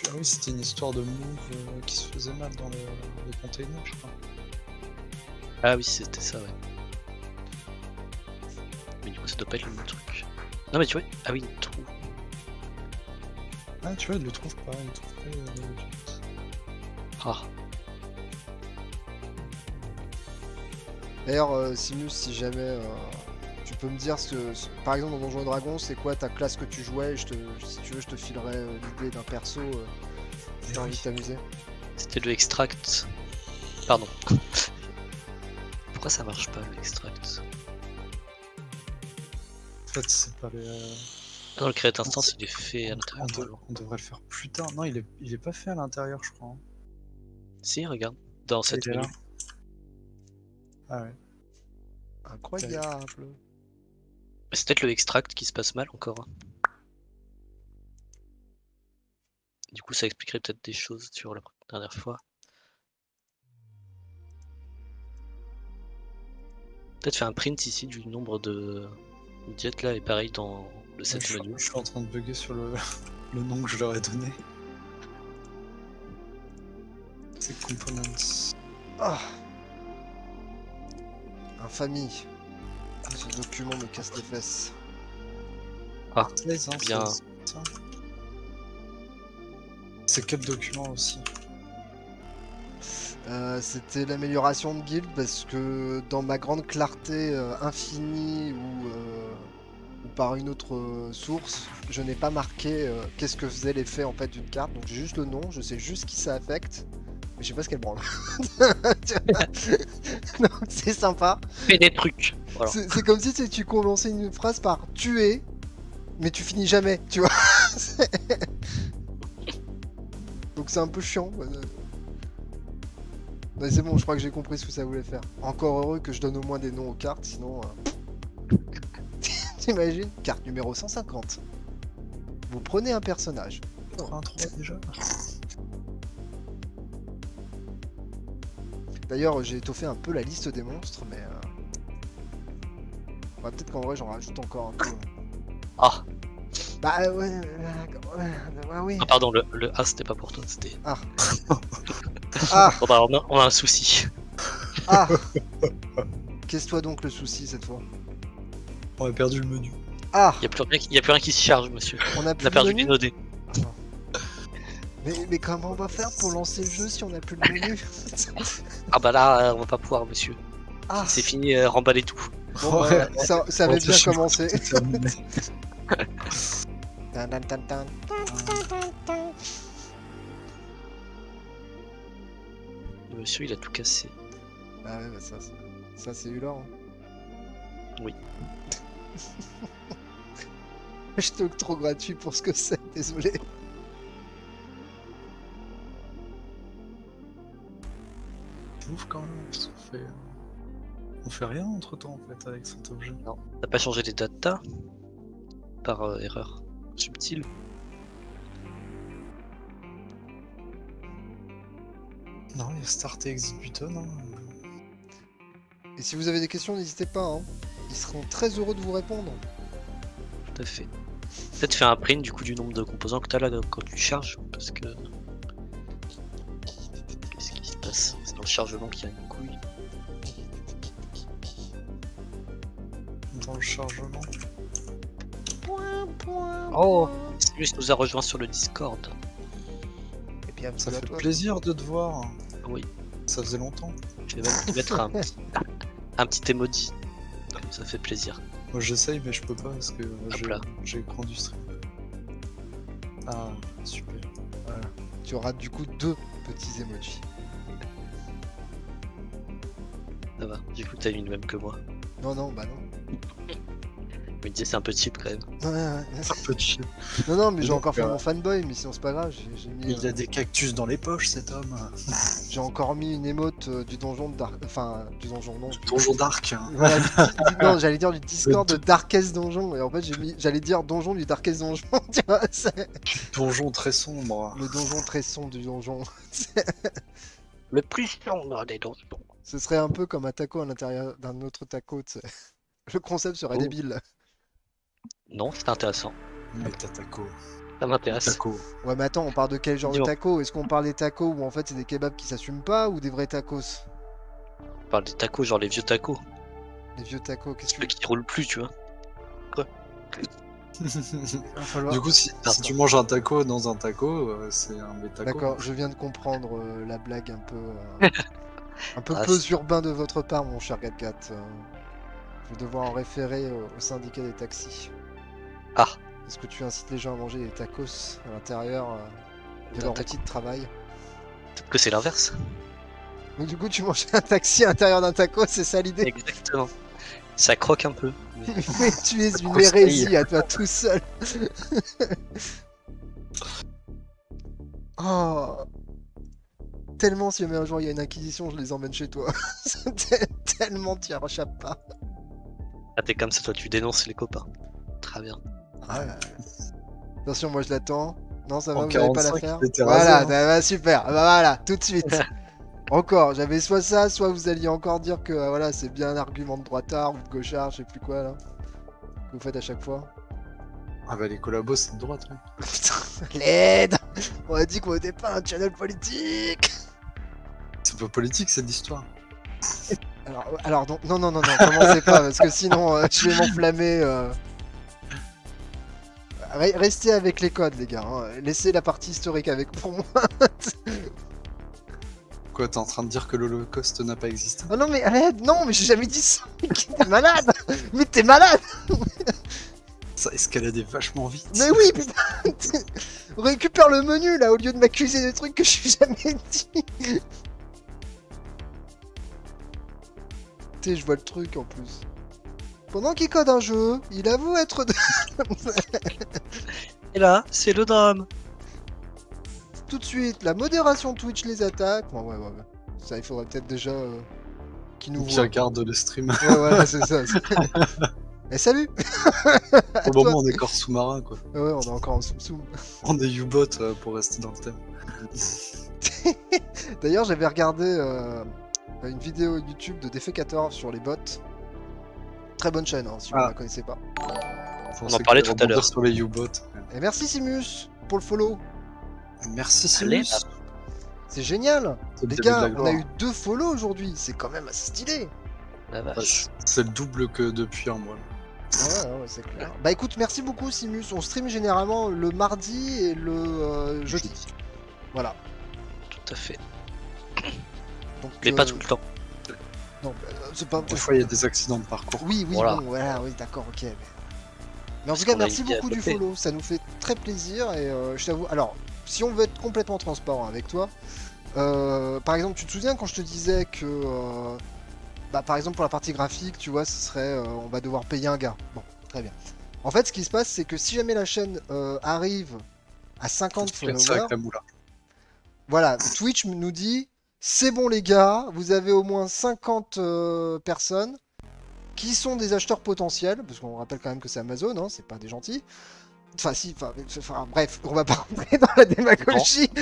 Ah oui, c'était une histoire de move euh, qui se faisait mal dans les, les containers, je crois. Ah oui, c'était ça, ouais. Mais du coup, ça doit pas être le même truc. Non, mais tu vois, ah oui, il trouve. Ah, tu vois, il le trouve pas, il trouve pas euh, widgets. Ah, D'ailleurs, euh, Simus, si jamais euh, tu peux me dire ce que, ce- par exemple dans Donjons et Dragons, c'est quoi ta classe que tu jouais? Et je te, si tu veux, je te filerai euh, l'idée d'un perso euh, si t'as envie de t'amuser. c'était le extract. Pardon. Pourquoi ça marche pas le extract En fait, c'est pas euh, Ah non, le create instance il est fait à on, l'intérieur. de- on devrait le faire plus tard. Non, il est, il est pas fait à l'intérieur, je crois. hein. Si, regarde. Dans cette là. Ah ouais. Incroyable. C'est peut-être le extract qui se passe mal encore. hein. Du coup, ça expliquerait peut-être des choses sur la dernière fois. Peut-être faire un print ici du nombre de widgets là et pareil dans le set je, menu. je suis en train de bugger sur le, le nom que je leur ai donné. C'est components. Ah. Infamie. Ce document me casse les fesses. Ah, 16, hein, bien. C'est quel document aussi? Euh, C'était l'amélioration de guild parce que dans ma grande clarté euh, infinie ou, euh, ou par une autre source, je n'ai pas marqué qu'est-ce que faisait l'effet en fait d'une carte. Donc j'ai juste le nom, je sais juste qui ça affecte, mais je sais pas ce qu'elle branle. C'est sympa. Fais des trucs. Voilà. C'est comme si tu commençais une phrase par tuer, mais tu finis jamais, tu vois. Donc c'est un peu chiant. Mais c'est bon, je crois que j'ai compris ce que ça voulait faire. Encore heureux que je donne au moins des noms aux cartes, sinon. euh, T'imagines? Carte numéro 150. Vous prenez un personnage. 83 déjà D'ailleurs, j'ai étoffé un peu la liste des monstres, mais. euh, ouais, Peut-être qu'en vrai, j'en rajoute encore un peu. Ah, Bah ouais, ouais, ouais, ouais, oui. ah, pardon, le, le A c'était pas pour toi, c'était. Ah. Ah, Bon, bah, on, a, on a un souci. ah. Qu'est-ce toi donc le souci cette fois? On a perdu le menu. Ah, Y a plus rien, qui- y a plus rien qui se charge, monsieur. on a On perdu menu? les nodés. mais, mais comment on va faire pour lancer le jeu si on a plus de menu? Ah bah là, on va pas pouvoir, monsieur. Ah, C'est fini, euh, remballer tout. bon, bah, ça, ça avait bien commencé. Le monsieur, il a tout cassé. Ah ouais, bah ça, c'est- ça c'est Hulor. hein. Oui. Je te trop gratuit pour ce que c'est, désolé. C'est ouf quand même. parce qu'on fait... On fait rien entre temps en fait avec cet objet. T'as pas changé les datas? Par euh, erreur subtile. Non, il y a Start et Exit Button. Hein. Et si vous avez des questions, n'hésitez pas. hein. Ils seront très heureux de vous répondre. Tout à fait. Peut-être faire un print du coup du nombre de composants que t'as là quand tu charges, parce que. Qu'est-ce qui se passe? C'est dans le chargement qu'il y a une couille. Dans le chargement. Oh Sirius nous a rejoint sur le Discord. Et bien, Ça fait toi. plaisir de te voir. Oui. Ça faisait longtemps. Je vais même te mettre un, petit- un petit emoji. Ça fait plaisir. Moi j'essaye mais je peux pas parce que j'ai- écran du stream. Ah, super. Tu auras du coup deux petits emojis. Ça va. Du coup, t'as eu une même que moi. Non, non, bah non. Disais, c'est un peu cheap quand même. Ouais, ouais. Un peu de chien. Non, non, mais j'ai encore fait euh, mon fanboy, mais sinon c'est pas grave. J'ai mis, Il euh, a des cactus dans les poches cet homme. j'ai encore mis une émote euh, du donjon de Dark. Enfin, du donjon, non. Donjon d'arc. hein. Voilà, du- du- non, j'allais dire du Discord de Darkest Donjon, et en fait, j'ai mis, j'allais dire donjon du Darkest Donjon, tu vois, c'est Donjon très sombre. le donjon très sombre du donjon. Le plus sombre des dons. Bon. Ce serait un peu comme un taco à l'intérieur d'un autre taco, tu sais. Le concept serait Oh. débile. Non, c'est intéressant. Mais t'as taco. Ça m'intéresse. Taco. Ouais, mais attends, on parle de quel genre de Dis-moi. taco Est-ce qu'on parle des tacos où en fait c'est des kebabs qui s'assument pas ou des vrais tacos? On parle des tacos, genre les vieux tacos. Les vieux tacos, qu'est-ce que Ceux qui roulent plus, tu vois. il va falloir du coup, si, tu manges un taco dans un taco, euh, c'est un métaco. D'accord, je viens de comprendre euh, la blague un peu. euh, un peu Ah, peu urbain de votre part, mon cher Gatgat. Euh, je vais devoir en référer au syndicat des taxis. Ah. Est-ce que tu incites les gens à manger des tacos à l'intérieur euh, de leur outil de travail Peut-être que c'est l'inverse. Donc du coup, tu manges un taxi à l'intérieur d'un taco, c'est ça l'idée Exactement. Ça croque un peu. mais- Mais tu es une hérésie à toi tout seul. oh. Tellement si jamais un jour il y a une inquisition, je les emmène chez toi. Tel- Tellement tu y échappes pas. Ah, t'es comme ça, toi, tu dénonces les copains. Très bien. Attention, moi je l'attends. Non, ça va, En vous n'allez pas la 45, faire Voilà, hein. bah, super. Bah, voilà, tout de suite. encore, j'avais soit ça, soit vous alliez encore dire que euh, voilà, c'est bien un argument de droitard ou de gauchard, je sais plus quoi là. Que vous faites à chaque fois. Ah bah les collabos c'est de droite. oui. Putain, l'aide On a dit qu'on était pas un channel politique C'est pas politique, c'est de l'histoire. Alors, alors non, non, non, non, non, commencez pas, parce que sinon euh, je vais m'enflammer. euh. Re- Restez avec les codes, les gars. hein. Laissez la partie historique avec pour moi. Quoi, t'es en train de dire que l'Holocauste n'a pas existé? Oh non, mais arrête, non, mais j'ai jamais dit ça. T'es malade Mais t'es malade Ça a escaladé vachement vite. Mais oui, putain Récupère le menu là, au lieu de m'accuser de trucs que je n'ai jamais dit. Tu sais, je vois le truc en plus. Pendant qu'il code un jeu, il avoue être de... Et là, c'est le drame. tout de suite la modération Twitch les. Bon, ouais, ouais, ouais. Ça, il faudrait peut-être déjà euh, qu'il nous Qui voit. regarde le stream. Ouais, voilà, c'est ça. c'est- Eh salut Pour le moment, on est corps sous-marin, quoi. Ouais, on est encore en soum-soum. On est U-Boat euh, pour rester dans le thème. D'ailleurs, j'avais regardé euh, une vidéo YouTube de Defecator sur les bots. Très bonne chaîne, hein, si vous ne Ah. la connaissez pas. On en parlait tout à l'heure. sur les U-Boats. Et merci Simus pour le follow. Merci Simus. C'est génial. C'est le Les gars, on a eu deux follow aujourd'hui. C'est quand même assez stylé. La Ouais, vache. C'est le double que depuis un mois. là. Ouais, ouais, c'est clair. Bah écoute, merci beaucoup Simus. On stream généralement le mardi et le euh, jeudi. Voilà. Tout à fait. Donc, Mais euh, pas tout le temps. Non, bah, euh, c'est pas. Des fois, il y a des accidents de parcours. Oui, oui, Voilà. bon, voilà, oui, d'accord, ok. Mais, mais en tout cas, merci beaucoup du follow, ça nous fait très plaisir et euh, je t'avoue. Alors, si on veut être complètement transparent avec toi, euh, par exemple, tu te souviens quand je te disais que, euh, bah, par exemple, pour la partie graphique, tu vois, ce serait, on va devoir payer un gars. Bon, très bien. En fait, ce qui se passe, c'est que si jamais la chaîne arrive à 50 Faites ça followers, voilà, Twitch nous dit c'est bon les gars, vous avez au moins 50 euh, personnes qui sont des acheteurs potentiels, parce qu'on rappelle quand même que c'est Amazon, hein, c'est pas des gentils. Enfin, si, enfin, enfin, bref, on va pas rentrer dans la démagogie.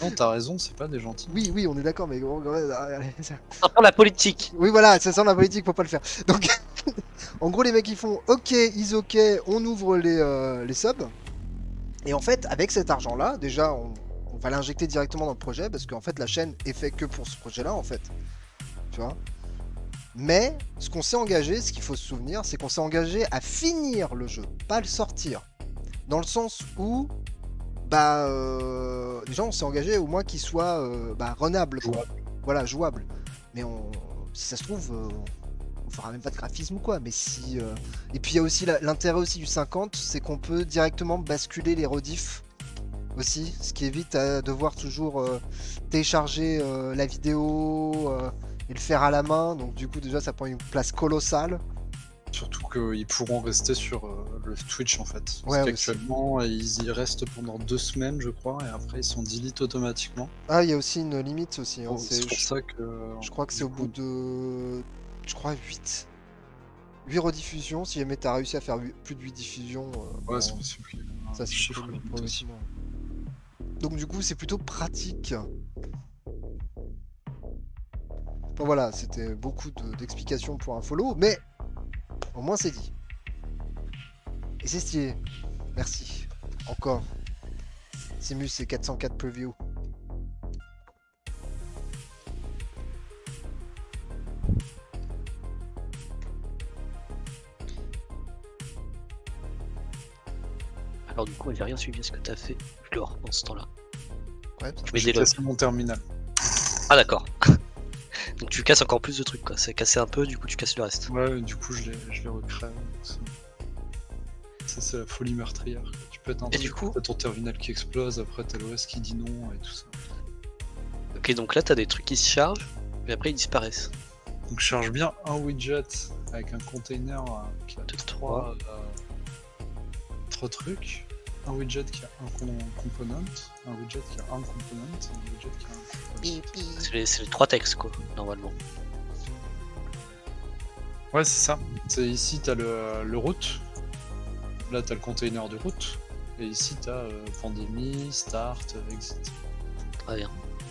Non, t'as raison, c'est pas des gentils. oui, oui, on est d'accord, mais gros, gros, allez, ça- Encore la politique. oui, voilà, ça sent la politique, faut pas le faire. Donc, en gros, les mecs ils font OK, ils OK, on ouvre les, euh, les subs. Et en fait, avec cet argent-là, déjà, on, on va l'injecter directement dans le projet parce qu'en fait, la chaîne est faite que pour ce projet-là, en fait. Tu vois? Mais ce qu'on s'est engagé, ce qu'il faut se souvenir, c'est qu'on s'est engagé à finir le jeu, pas le sortir. Dans le sens où, bah, euh, déjà, on s'est engagé au moins qu'il soit euh, bah. Jouable. Voilà, jouable. Mais on, si ça se trouve, euh, on fera même pas de graphisme ou quoi. Mais si. euh, Et puis il y a aussi l'intérêt aussi du 50, c'est qu'on peut directement basculer les rediffs aussi, ce qui évite à devoir toujours euh, télécharger euh, la vidéo euh, et le faire à la main. Donc du coup déjà ça prend une place colossale. Surtout qu'ils pourront rester sur euh, le Twitch en fait. Ouais, Parce qu'actuellement, ils y restent pendant deux semaines, je crois, et après ils sont delete automatiquement. Ah il y a aussi une limite aussi. hein, Oh, c'est- pour je, ça que. je crois que c'est au coup, bout de. Je crois 8. 8 rediffusions. Si jamais t'as réussi à faire plus de 8 diffusions. euh, Ouais, c'est possible Ça, c'est progressivement. Donc du coup, c'est plutôt pratique. Bon voilà, c'était beaucoup de- d'explications pour un follow, mais au moins c'est dit. Et c'est stylé. Merci. Encore. Simus et 404 preview. Alors du coup, j'ai rien suivi ce que t'as fait. Dors dans ce temps-là. Ouais, Je cassé mon terminal. Ah d'accord. Donc tu casses encore plus de trucs quoi. C'est cassé un peu, du coup tu casses le reste. Ouais, du coup, je l'ai je l'ai recréé. Ça, c'est la folie meurtrière. Tu peux être un Et truc, du coup t'as ton terminal qui explose, après t'as l'OS qui dit non et tout ça. Ok, donc là t'as des trucs qui se chargent, mais après ils disparaissent. Donc charge bien un widget avec un container euh, qui a Deux, trois, euh, trois trucs. Un widget qui a un component, un widget qui a un component, un widget qui a un component. C'est les, trois textes quoi, normalement. Ouais, c'est ça. C'est ici t'as le, le route. Là t'as le container du route. Et ici t'as euh, pandémie, start, euh, exit. Très bien.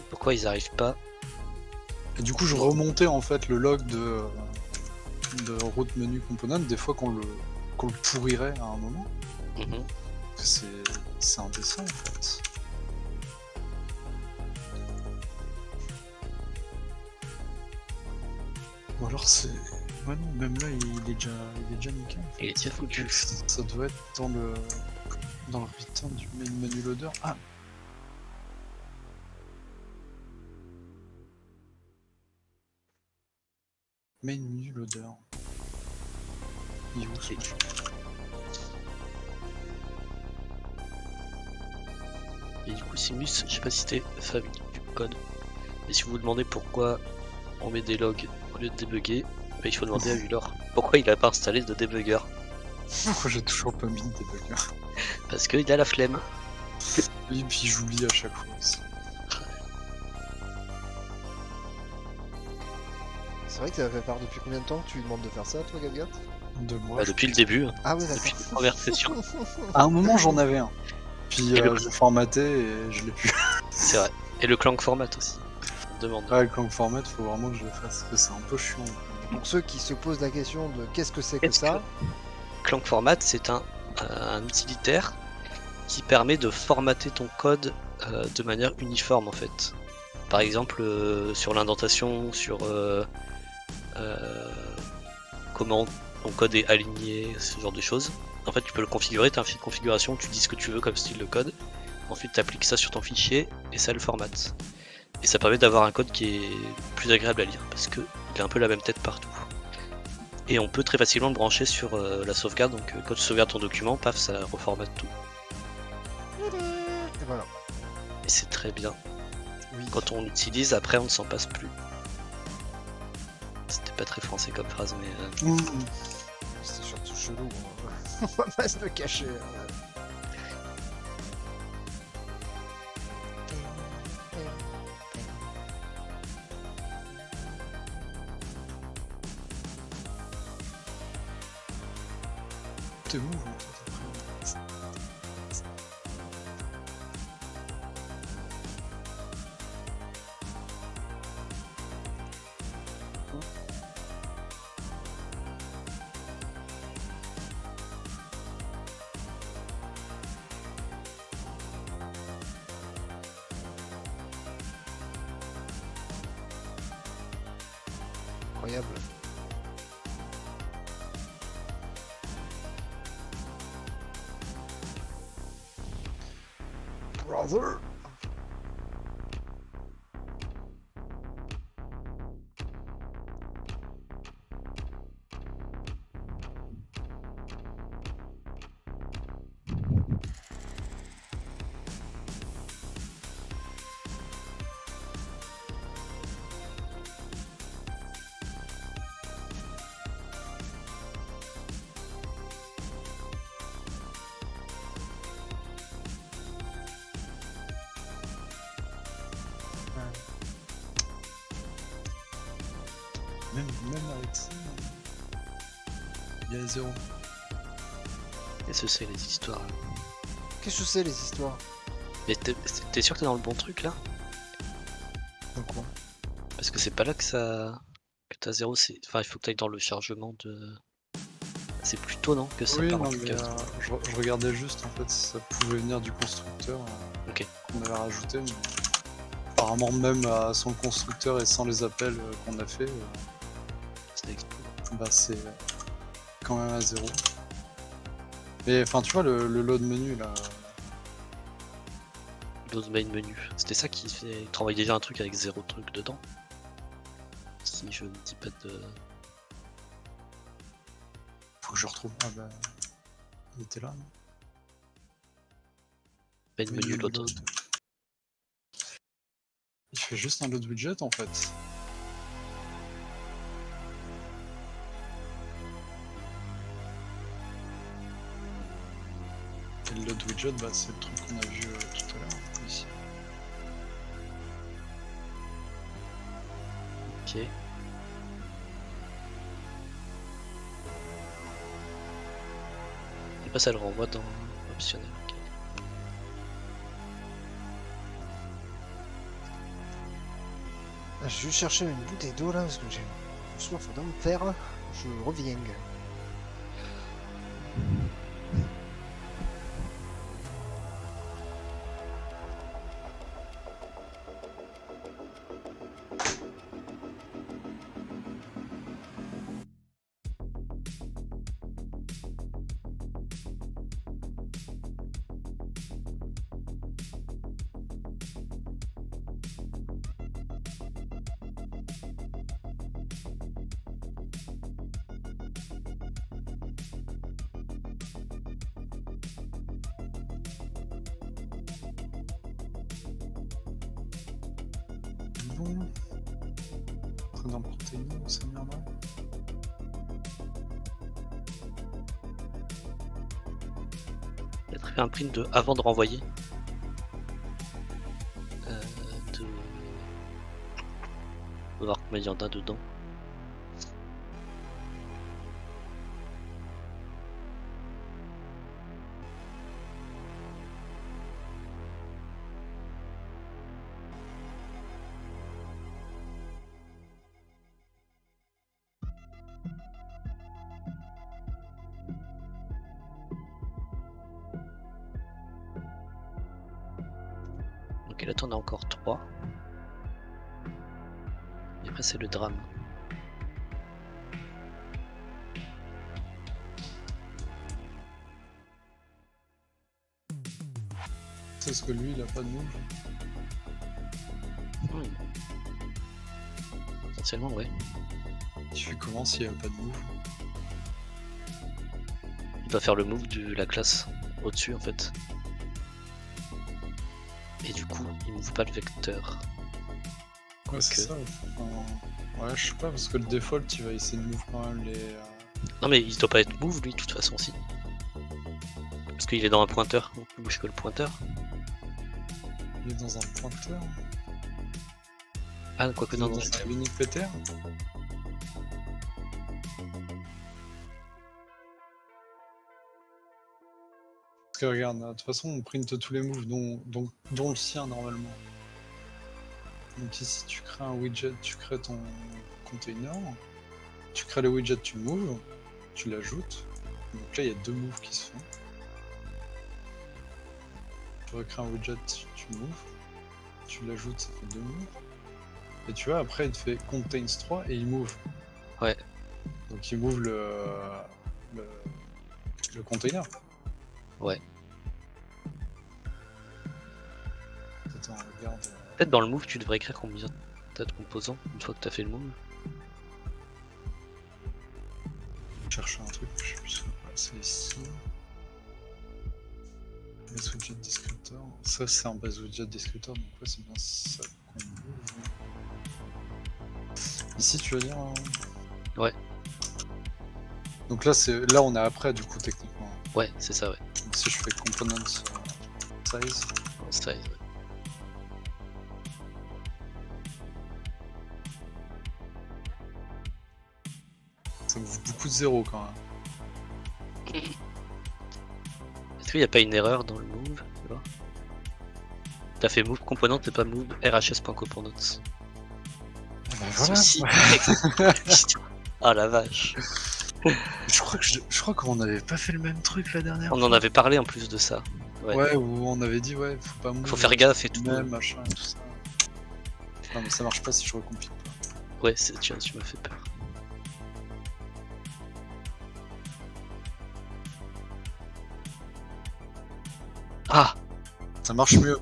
Pourquoi ils arrivent pas Et du coup je remontais en fait le log de, de route menu component des fois qu'on le, qu'on le pourrirait à un moment. Mhm. C'est c'est indécent en fait. Ou alors c'est. Ouais non, même là il est déjà, il est déjà nickel. Il est déjà foutu. Ça doit être dans le. dans le putain du main menu loader. Ah Main menu loader. Il est où Et du coup Simus, je sais pas si t'es familier du code, mais si vous vous demandez pourquoi on met des logs au lieu de débugger, bah, il faut demander à Ulor pourquoi il a pas installé de débugger. Pourquoi j'ai toujours pas mis de débugger Parce qu'il a la flemme. Oui, puis j'oublie à chaque fois aussi. C'est vrai que ça fait part depuis combien de temps que tu lui demandes de faire ça, toi, Galgat De moi. Bah, depuis le début, hein, Ah ouais, depuis d'accord. la première session. À un moment, j'en avais un. Puis euh, j'ai formaté et je l'ai plus. C'est vrai. Et le clank format aussi. Demande. Ouais, le clank format, faut vraiment que je le fasse parce que c'est un peu chiant. Pour ceux qui se posent la question de qu'est-ce que c'est que ça, Clank format, c'est un, euh, un utilitaire qui permet de formater ton code euh, de manière uniforme en fait. Par exemple, euh, sur l'indentation, sur euh, euh, comment ton code est aligné, ce genre de choses. En fait, tu peux le configurer, tu as un fichier de configuration, tu dis ce que tu veux comme style de code. Ensuite, tu appliques ça sur ton fichier et ça le formate. Et ça permet d'avoir un code qui est plus agréable à lire parce qu'il a un peu la même tête partout. Et on peut très facilement le brancher sur euh, la sauvegarde, donc euh, quand tu sauvegardes ton document, paf, ça reformate tout. et voilà. Et c'est très bien. Oui. Quand on l'utilise, après on ne s'en passe plus. C'était pas très français comme phrase, mais euh, C'est surtout chelou. hein. On va pas se le cacher. hein. T'es Incroyable. Brother il y a zéro. et ce c'est les histoires. là? Qu'est-ce que c'est les histoires? Mais t'es sûr que t'es dans le bon truc là? Donc quoi Parce que c'est pas là que ça. que t'as zéro, c'est. Enfin, il faut que t'ailles dans le chargement de. C'est plus tôt, non Que ça Oui, part en tout cas. euh, je, re- je regardais juste en fait si ça pouvait venir du constructeur euh, Ok. qu'on avait rajouté. Mais apparemment, même euh, sans le constructeur et sans les appels euh, qu'on a fait, euh, bah, c'est quand même à zéro. Mais enfin, tu vois, le, le load menu là, Close main menu. C'était ça qui fait. Il travaille déjà un truc avec zéro truc dedans. Si je ne dis pas de. faut que je retrouve. Ah bah, il était là. non? Main menu Menu load. load. Il fait juste un load widget en fait. Bah, c'est le truc qu'on a vu euh, tout à l'heure ici. Ok. Et pas ça le renvoie dans optionnel. Ah, Je vais chercher une bouteille d'eau là parce que j'ai soif d'un faire. Je reviens. Un print de avant de renvoyer. Euh, de... Voir combien il y en a dedans. C'est le drame. C'est ce que lui, il a pas de move. Hmm. Essentiellement ouais. Tu fais comment s'il y a pas de move? Il doit faire le move de la classe au-dessus en fait. Et du coup, il move pas le vecteur. Ouais, c'est ça. enfin, Ouais, je sais pas, parce que le default, il va essayer de move quand même les. euh, Non mais il doit pas être move lui de toute façon si. Parce qu'il est dans un pointeur, donc il bouge que le pointeur. Il est dans un pointeur. Ah quoique Il non, non, dans un PTR. Parce que regarde, de toute façon, on print tous les moves, dont, dont, dont le sien normalement. Donc ici, tu crées un widget, tu crées ton container, tu crées le widget, tu moves, tu l'ajoutes. Donc là, il y a deux moves qui se font. Tu recrées un widget, tu moves, tu l'ajoutes, ça fait deux moves. Et tu vois, après, il te fait contains 3 et il move. Ouais. Donc il move le, le, le container. Ouais. Peut-être dans le move tu devrais écrire combien t'as de composants une fois que t'as fait le move. chercher un truc, je sais plus ce que c'est ici. Base widget descriptor. Ça c'est un base widget descriptor, donc ouais c'est bien ça qu'on. Ici tu veux dire hein? Ouais. Donc là c'est là on est après du coup techniquement. Ouais, c'est ça ouais. Donc, si je fais components euh, size, ouais. Zéros quand même. Est-ce qu'il n'y a pas une erreur dans le move tu vois? T'as fait move component et pas move rhs.components. Ceci. ah la vache. Je crois que je, je crois qu'on n'avait pas fait le même truc la dernière On en avait parlé en plus de ça. ouais. Ouais, où on avait dit ouais, faut pas move. Faut faire gaffe et tout. Même machin et tout ça. Non mais ça marche pas si je recompile pas. Ouais, c'est- tu, tu m'as fait peur. Ah Ça marche mieux.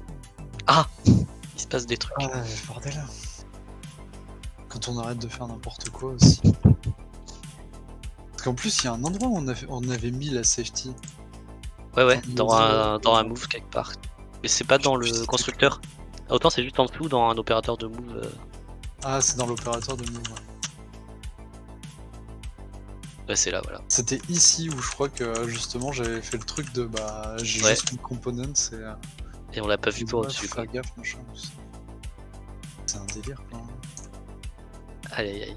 Il se passe des trucs. Ah bordel. Quand on arrête de faire n'importe quoi aussi. Parce qu'en plus il y a un endroit où on avait, on avait mis la safety. Ouais, ouais, dans un, dans un move quelque part. Mais c'est pas dans le constructeur. Autant c'est juste en dessous dans un opérateur de move. euh, Ah c'est dans l'opérateur de move. ouais. Ouais, c'est là, voilà. C'était ici où je crois que justement j'avais fait le truc de bah j'ai Ouais. juste une component c'est. euh, Et on l'a pas vu pour au-dessus, quoi. gaffe machin. C'est un délire quoi. Aïe aïe aïe.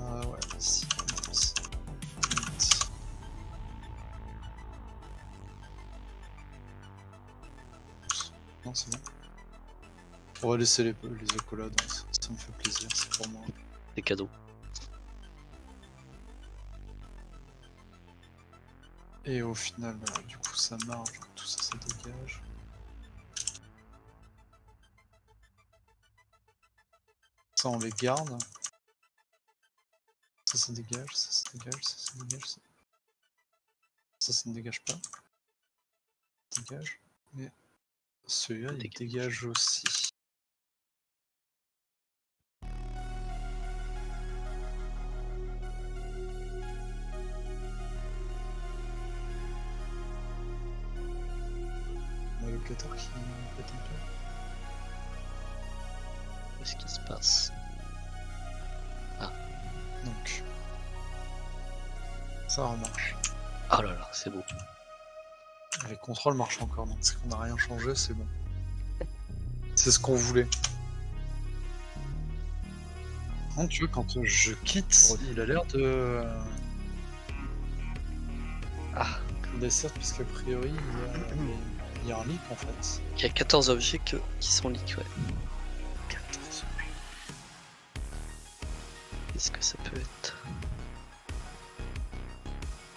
Ah ouais, ici. Non, c'est bon. On va laisser les, les accolades, hein, ça, ça me fait plaisir, c'est pour moi. Des cadeaux. Et au final, euh, du coup, ça marche, tout ça, ça dégage. Ça, on les garde. Ça, ça dégage, ça, ça dégage, ça, ça dégage. Ça, ça, ça ne dégage pas. Dégage. Mais celui-là, il dégage aussi. Le cutter qui pète un peu. Qu'est-ce qui se passe? Donc. Ça remarche. Oh là là, c'est beau. Les contrôles marchent encore, donc c'est qu'on n'a rien changé, c'est bon. C'est ce qu'on voulait. Contre, tu vois, quand je quitte, il a l'air de. Ah, Dessert, puisqu'a priori, il y, a, il y a un leak en fait. il y a 14 objets que- qui sont leaks, ouais. 14. Qu'est-ce que ça peut être?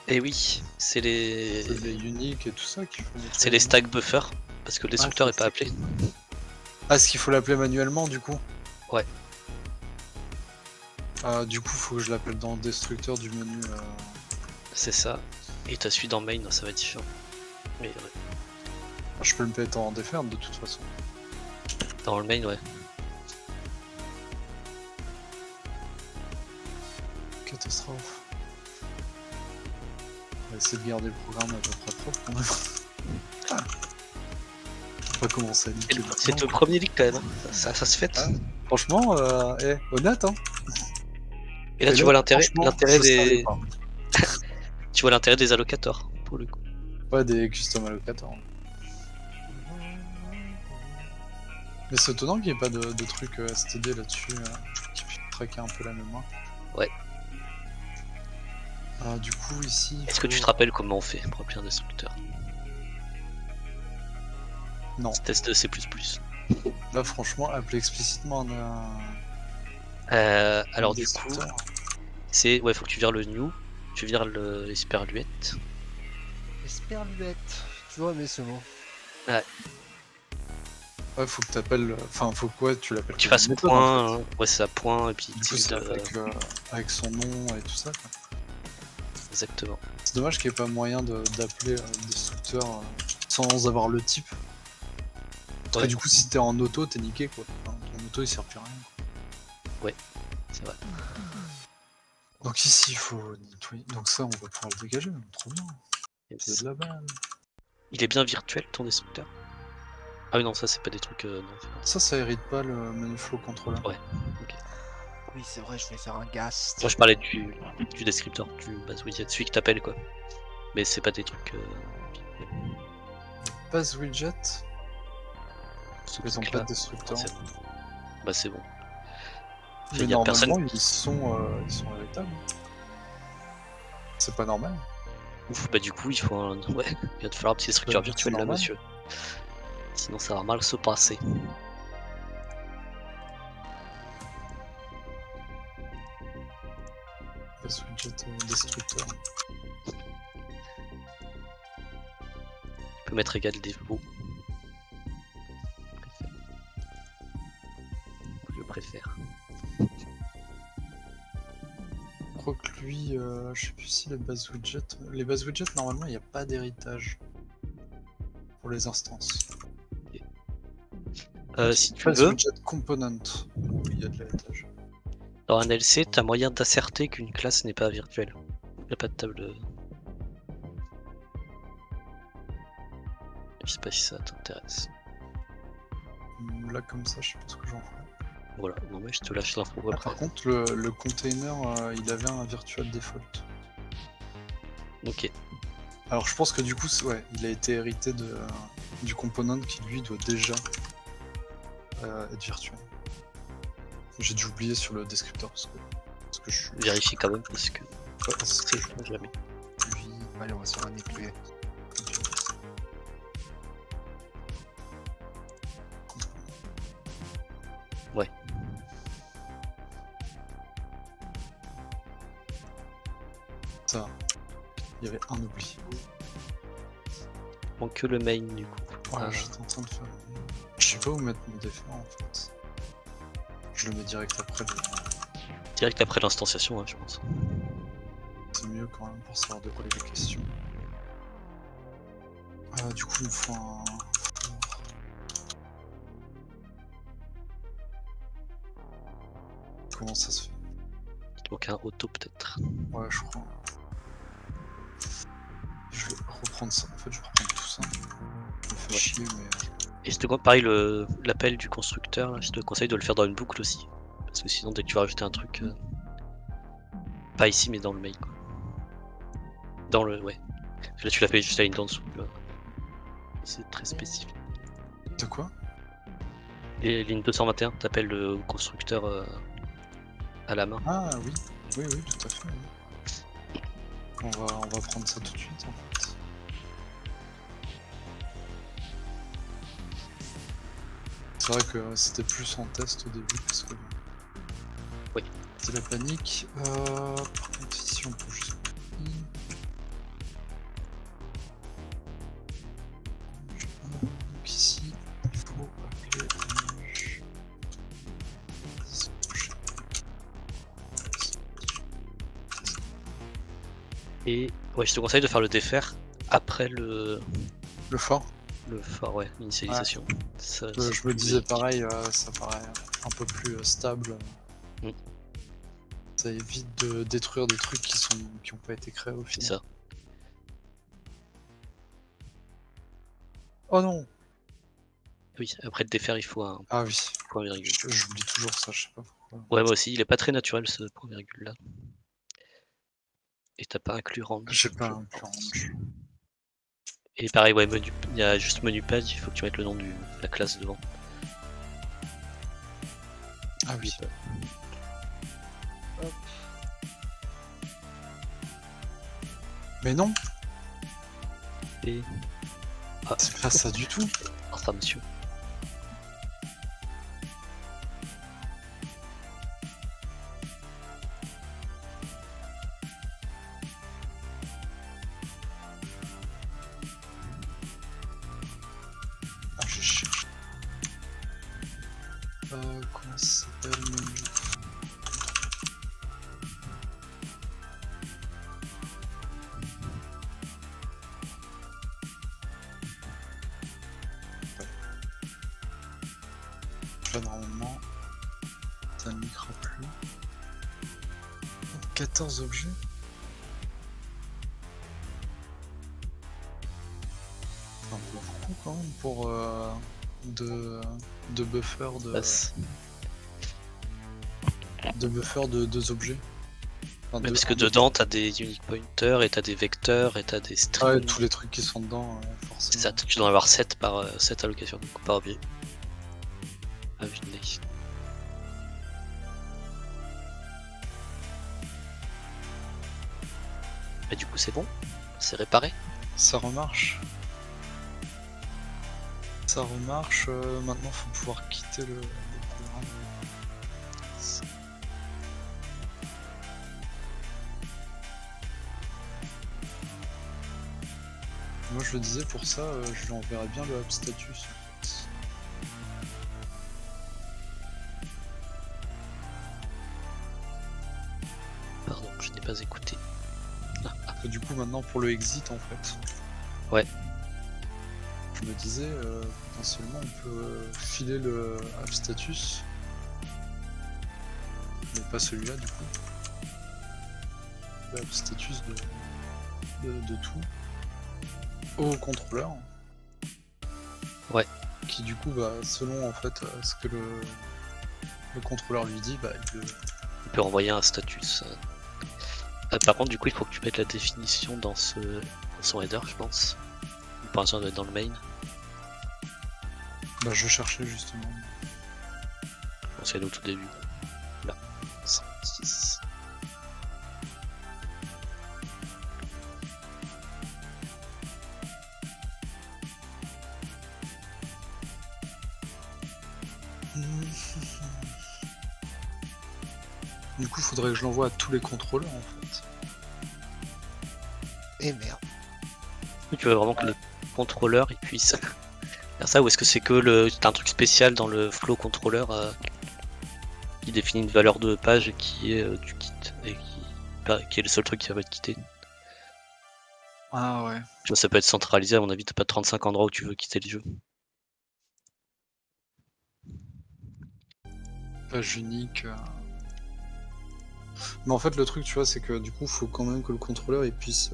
Et oui, c'est les. C'est les uniques et tout ça qui font des C'est les stack buffers, parce que le destructeur Ah, est pas c'est appelé. Ah, est-ce qu'il faut l'appeler manuellement du coup? Ouais. Euh, du coup, faut que je l'appelle dans le destructeur du menu. euh, C'est ça. Et t'as celui dans main, ça va être différent. Mais ouais. Je peux le mettre en déferme de toute façon. dans le main, ouais. Catastrophe. On va essayer de garder le programme à peu près propre quand même. On va commencer à niquer C'est le premier leak quand même. hein. Ça, ça se fait. Ah. Franchement, euh, eh, honnête, hein. Et là, tu là, vois l'intérêt, l'intérêt des, tu vois l'intérêt des allocators pour le coup. Ouais, des custom allocators. Mais c'est étonnant qu'il n'y ait pas de, de trucs euh, STD là-dessus euh, qui puissent traquer un peu la mémoire. Ouais. Ah, du coup, ici. Est-ce que tu te rappelles comment on fait pour appeler un destructeur? Non. Test de C++. Là, franchement, appeler explicitement un. Euh, alors un du coup, c'est ouais, faut que tu vires le new, tu vires le l'esperluette. Esperluette. Toujours aimé ce mot. Ouais, faut que t'appelles. Enfin, faut que ouais, tu l'appelles. Tu fasses en point, euh, ouais c'est ça, point et puis. Du coup, avec, euh, avec son nom et tout ça. quoi. exactement. C'est dommage qu'il n'y ait pas moyen de- d'appeler euh, destructeur euh, sans avoir le type. Ouais. du coup, si t'es en auto, t'es niqué quoi. Enfin, ton auto il sert plus à rien. C'est vrai. Donc ici, il faut nettoyer. Donc ça, on va pouvoir le dégager. Trop bien. C'est de la balle. Il est bien virtuel ton destructeur? Ah oui non ça c'est pas des trucs euh, non. Ça, ça hérite pas le menu flow controller. Ouais. Oui, c'est vrai, je vais faire un ghast. Moi je parlais du, du descripteur, du base widget, celui qui t'appelle quoi. Mais c'est pas des trucs. Euh... Base widget, ce ils ont pas de bon. Bah c'est bon. Mais Il y a personne- ils sont, euh, ils sont héritables. C'est pas normal. Ouf, bah du coup il faut un. Ouais, il va te falloir un petit structure virtuelle là monsieur. Sinon ça va mal se passer. Base widget euh, destructeur. Tu peux mettre égal défaut. Je préfère. Je crois que lui, euh, je sais plus si les bases widgets. Les bases widgets, normalement, il n'y a pas d'héritage pour les instances. Euh, si tu veux, widget component, oui, il y a de l'héritage. dans un LC, t'as moyen d'asserter qu'une classe n'est pas virtuelle. Il a pas de table. Je sais pas si ça t'intéresse. Hum, Là, comme ça, je sais pas ce que j'en ferai. Voilà, non mais je te lâche l'info Ah, par contre, le, le container, euh, il avait un virtual default. Ok. Alors, je pense que du coup, ouais, il a été hérité de, euh, du component qui lui doit déjà euh, être virtuel. J'ai dû oublier sur le descripteur parce que, parce que je suis. Vérifie quand même parce que Ouais, c'est joué jamais. Allez, on va se faire un écluet. Ouais. Ça, il y avait un oubli. Manque que le main du coup. Ouais, Ah. j'étais en train de faire. Je sais pas où mettre mon déférent en fait. Je le mets direct après. le- Direct après l'instanciation, hein, je pense. C'est mieux quand même pour savoir de quoi il est question. Euh, du coup, il me faut un. Comment ça se fait? Il manque un auto peut-être. Ouais, je crois. Je vais reprendre ça. En fait, je vais reprendre tout ça. Ouais. chier, mais. Et je te pareil, le- l'appel du constructeur, là, je te conseille de le faire dans une boucle aussi. Parce que sinon, dès que tu vas rajouter un truc. euh, Pas ici, mais dans le mail, quoi. Dans le. Ouais. Là, tu l'as fait juste la ligne d'en dessous. C'est très spécifique. De quoi? Et ligne 221, t'appelles le constructeur euh, à la main. Ah oui, oui, oui, tout à fait. oui. On va, on va prendre ça tout de suite en fait. C'est vrai que c'était plus en test au début parce que. Oui. C'est la panique. Euh, par contre, ici on peut juste. Donc ici, il faut. Et ouais, je te conseille de faire le défaire après le. Le fort le fort, ouais, l'initialisation. Ça- Euh, ça Je me disais pareil, euh, ça paraît un peu plus euh, stable. Mm. Ça évite de détruire des trucs qui sont qui ont pas été créés au C'est final. ça. Oh non Oui, après le défaire, il faut un Ah oui, point virgule. j'oublie toujours ça, je sais pas pourquoi. Ouais, moi aussi, il est pas très naturel ce point virgule là. Et t'as pas inclus range. J'ai pas pense. range. Et pareil, ouais, menu, il y a juste menu page, il faut que tu mettes le nom de la classe devant. Ah oui. Mais non, Et. Ah, c'est pas ça du tout. oh, ça, monsieur. Buffer de, buffer de deux objets. Enfin, Mais parce que dedans, t'as des unique pointers, et t'as des vecteurs, et t'as des Ah strings. ouais, tous les trucs qui sont dedans, euh, forcément. Ça, tu dois avoir 7 par euh, 7 allocations, donc par objet. Ah. Et du coup, c'est bon? C'est réparé? Ça remarche. Ça remarche. euh, maintenant, faut pouvoir quitter le, le programme. Moi, je le disais pour ça, euh, je lui enverrais bien le hub status. Pardon, je n'ai pas écouté. Du coup, maintenant, pour le exit, en fait. Ouais. Je me disais, euh, potentiellement, on peut euh, filer le app status. Mais pas celui-là, du coup. Le app status de, de, de tout. Au contrôleur. Ouais. Qui, du coup, bah, selon, en fait, euh, ce que le, le contrôleur lui dit, bah, il le- On peut envoyer un status. euh. Par contre, du coup, il faut que tu mettes la définition dans, ce... dans son header, je pense. Ça doit être dans le main. Bah, je cherchais justement. Je pense qu'elle est au tout début. Là. 106. Du coup, faudrait que je l'envoie à tous les contrôleurs en fait. Et merde. Tu veux vraiment que les contrôleurs ils puissent faire ça ou est-ce que c'est que le t'as un truc spécial dans le flow contrôleur euh, qui définit une valeur de page qui est euh, du kit et qui, bah, qui est le seul truc qui va être quitté. Ah ouais. Tu vois, ça peut être centralisé à mon avis, t'as pas 35 endroits où tu veux quitter le jeu. Page unique. euh. Mais en fait, le truc, tu vois, c'est que du coup, faut quand même que le contrôleur il puisse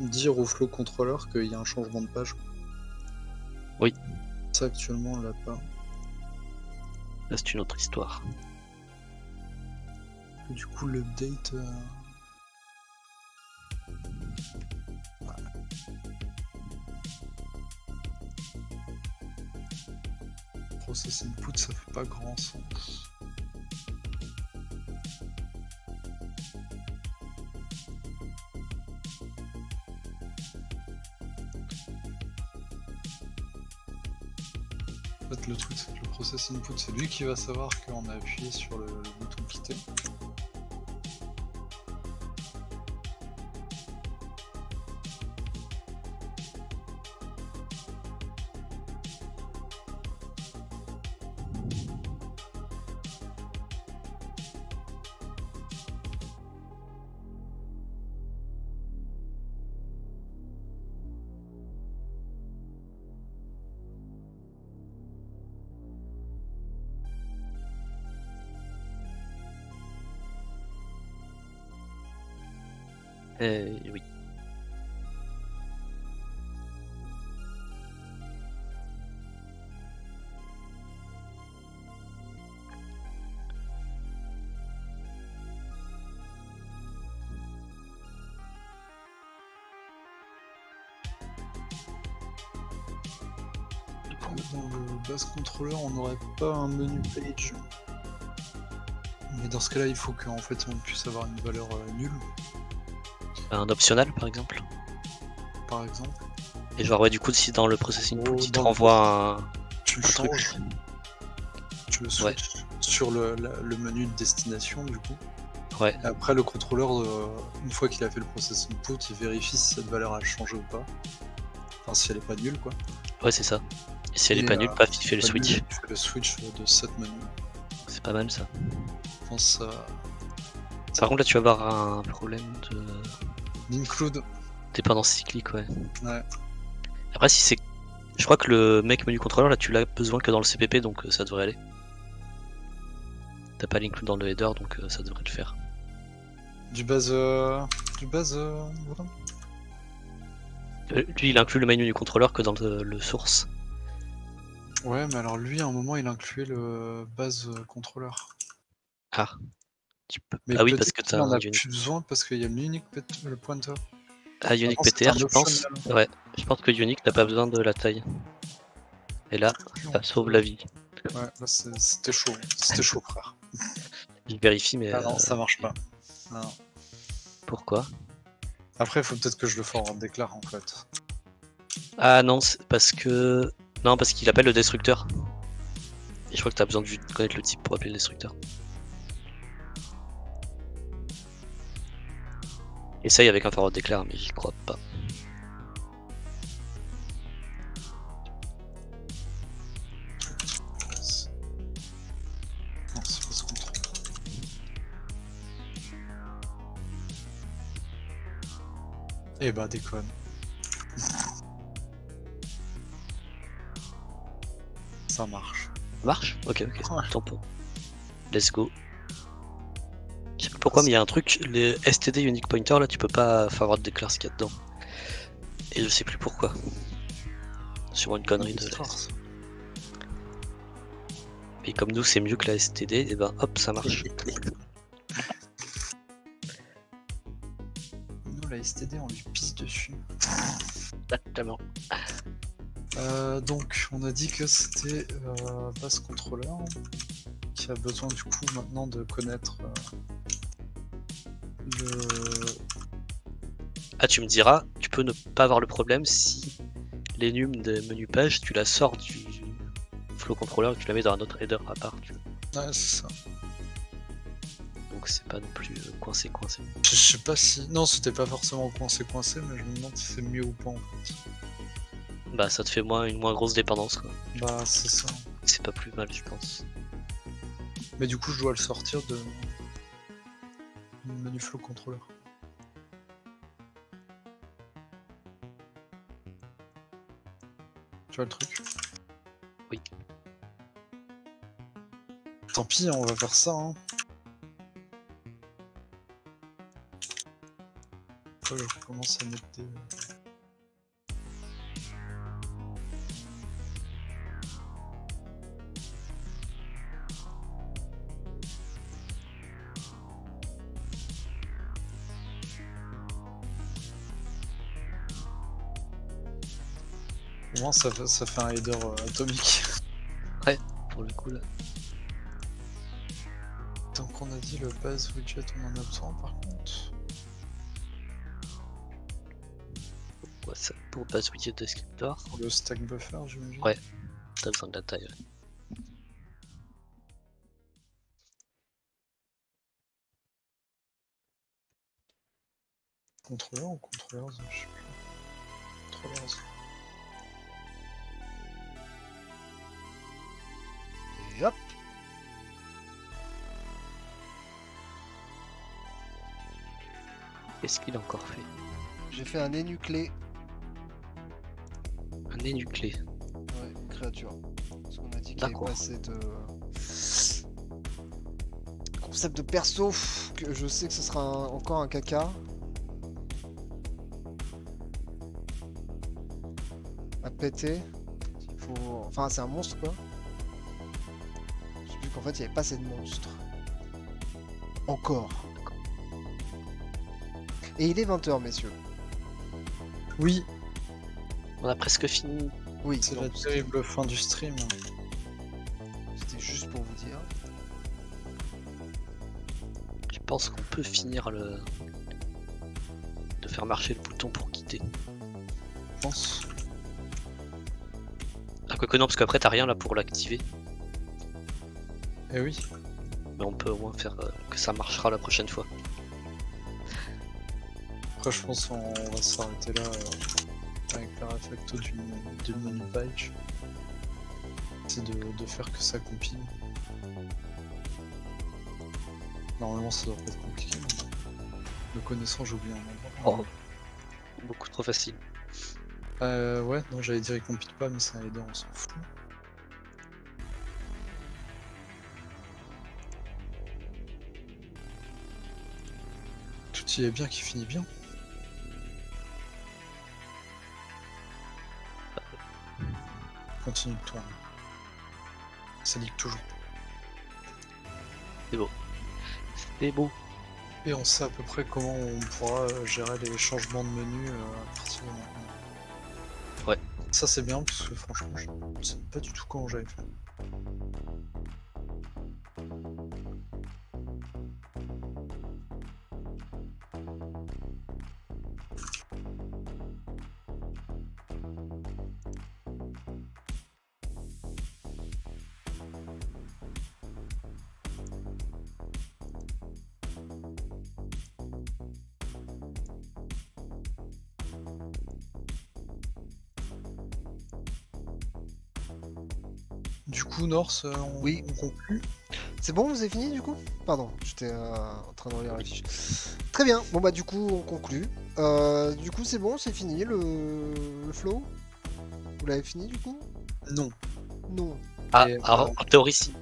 dire au flow contrôleur qu'il y a un changement de page. Oui. Ça, actuellement, on l'a pas. Là c'est une autre histoire. Du coup, l'update. euh, Process input, ça fait pas grand sens. C'est lui qui va savoir qu'on a appuyé sur le, Euh, oui. Dans le base contrôleur, on n'aurait pas un menu page. Mais dans ce cas-là, il faut qu'en fait on puisse avoir une valeur euh, nulle, Un optionnel par exemple. par exemple. Et genre ouais du coup si dans le processing Oh, il te renvoie un, Tu truc. changes, tu le switches sur le, la- le menu de destination du coup. Ouais. Et après, le contrôleur, euh, une fois qu'il a fait le process input, il vérifie si cette valeur a changé ou pas. Enfin, si elle est pas nulle, quoi. Ouais c'est ça. Et si elle est Et, pas euh, nulle, paf il fait le Pas switch. Il fait le switch de cette menu. C'est pas mal ça. Je pense euh, Par contre là tu vas avoir un problème de d'include. dépendance cyclique ouais. Ouais. Après si c'est. Je crois que le mec menu contrôleur là tu l'as besoin que dans le CPP donc euh, ça devrait aller. T'as pas l'include dans le header donc euh, ça devrait le faire. Du base. euh, Du base. euh, voilà. Lui il inclut le main menu contrôleur que dans le, le source. Ouais, mais alors lui, à un moment, il incluait le base contrôleur. Ah. Tu. Mais ah oui parce que en unique, plus besoin parce qu'il y a l'unique le pointer. ah, unique c'était PTR je pense. Ouais, je pense que unique n'a pas besoin de la taille. Et là, ça sauve la vie. Ouais, là c'était chaud. C'était chaud, frère. Je vérifie mais Ah non, euh, ça marche pas. Non. pourquoi? Après, il faut peut-être que je le forward déclare en fait. Ah non, c'est parce que. Non, parce qu'il appelle le destructeur. Et je crois que t'as besoin de connaître le type pour appeler le destructeur. Essaye avec un forward déclare, mais j'y crois pas. Eh bah, déconne. Ça marche. Ça marche Ok, ok. Ouais. Pour. Let's go. Pourquoi, mais il y a un truc, les STD Unique Pointer là, tu peux pas forward déclare ce qu'il y a dedans. Et je sais plus pourquoi. Sur une connerie de. Ça. Et comme nous c'est mieux que la STD, et ben hop, ça marche. Nous, la STD, on lui pisse dessus. Exactement. Euh, donc, on a dit que c'était euh, base contrôleur qui a besoin du coup maintenant de connaître euh, le. Ah, tu me diras, tu peux ne pas avoir le problème si l'énum de menu page, tu la sors du flow controller et tu la mets dans un autre header à part. tu vois. Ouais, c'est ça. Donc c'est pas non plus euh, coincé coincé. Je je sais pas si. Non, c'était pas forcément coincé coincé, mais je me demande si c'est mieux ou pas en fait. Bah ça te fait moins une moins grosse dépendance quoi. Bah, c'est ça. C'est pas plus mal je pense. Mais du coup, je dois le sortir de. Menu flow controller. Tu vois le truc? Oui. Tant pis, on va faire ça. Hein. Je recommence à mettre des. Ça fait, ça fait un header euh, atomique. Pour le coup là. Tant qu'on a dit le base widget, on en a besoin par contre. Ouais, ça, pour pas switcher de descriptor, Pour le stack buffer, j'imagine. Ouais. t'as besoin de la taille. ouais. Contrôleur ou contrôleur Je sais plus. Contrôleur. Hop Qu'est-ce qu'il a encore fait J'ai fait un énuclé. Un énuclé Ouais, une créature. Parce qu'on a dit qu'il est passé de... Concept de perso, que je sais que ce sera encore un caca. À péter. Enfin, c'est un monstre quoi. Qu'en fait, il n'y avait pas assez de monstres. Encore. Et il est 20h, messieurs. Oui, On a presque fini. Oui, c'est la terrible fin du stream. c'était juste pour vous dire. Je pense qu'on peut finir le. de faire marcher le bouton pour quitter. Je pense. Ah, quoique non, parce qu'après t'as rien là pour l'activer. Eh oui. Mais on peut au moins faire euh, que ça marchera la prochaine fois. Après, je pense qu'on va s'arrêter là euh, avec la refacto du, du menu page. C'est de, de faire que ça compile. Normalement, ça doit pas être compliqué. mais Le connaissant, j'ai oublié un endroit. Oh. Beaucoup trop facile. Euh, ouais, non, j'allais dire il compile pas, mais ça aide, on s'en fout. Est bien qui finit bien. Continue de tourner. Ça ligue toujours. C'est beau. Et on sait à peu près comment on pourra gérer les changements de menu euh, à partir de maintenant. Ouais. Ça c'est bien parce que franchement je ne sais pas du tout comment j'avais fait. Euh, on, Oui. on conclut. C'est bon, vous avez fini du coup? Pardon, j'étais euh, en train de relire la fiche. Très bien, bon bah du coup on conclut. Euh, du coup c'est bon, c'est fini le, le flow? Vous l'avez fini du coup? Non. Non. Ah, Et, euh, en théorie, si.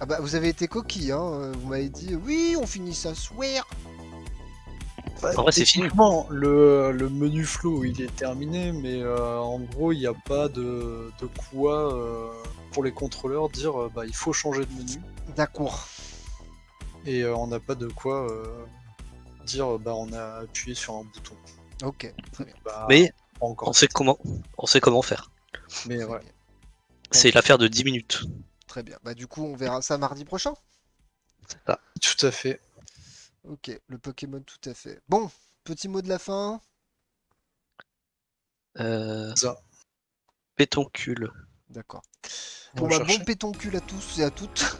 Ah bah vous avez été coquille, hein. Vous m'avez dit oui, on finit ça swear. En vrai, c'est fini. Le, le menu flow il est terminé, mais euh, en gros il n'y a pas de, de quoi euh, pour les contrôleurs dire euh, bah il faut changer de menu D'accord. et euh, on n'a pas de quoi euh, dire bah on a appuyé sur un bouton. Ok, très bien. Bah, Mais encore. on sait comment, on sait comment faire. Mais ouais. C'est l'affaire de 10 minutes. Très bien. Bah du coup on verra ça mardi prochain. Tout à fait. Ok, le Pokémon tout à fait. Bon, petit mot de la fin. Euh, Ça. pétoncule. D'accord. On Bon va bah bon pétoncule à tous et à toutes.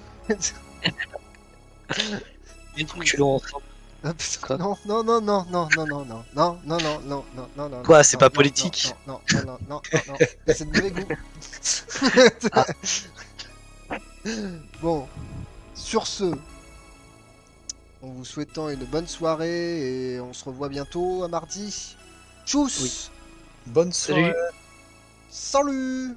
Pétonculons ensemble. Ah, putain, non, non, non, non, non, non, non, non, non, non, non, non, non, non, non. Quoi, c'est pas politique Non, non, non, non, non, non, c'est de mauvais goût. Ah. Bon, sur ce, en vous souhaitant une bonne soirée et on se revoit bientôt à mardi. Tchuss Oui. Bonne soirée. Salut. Salut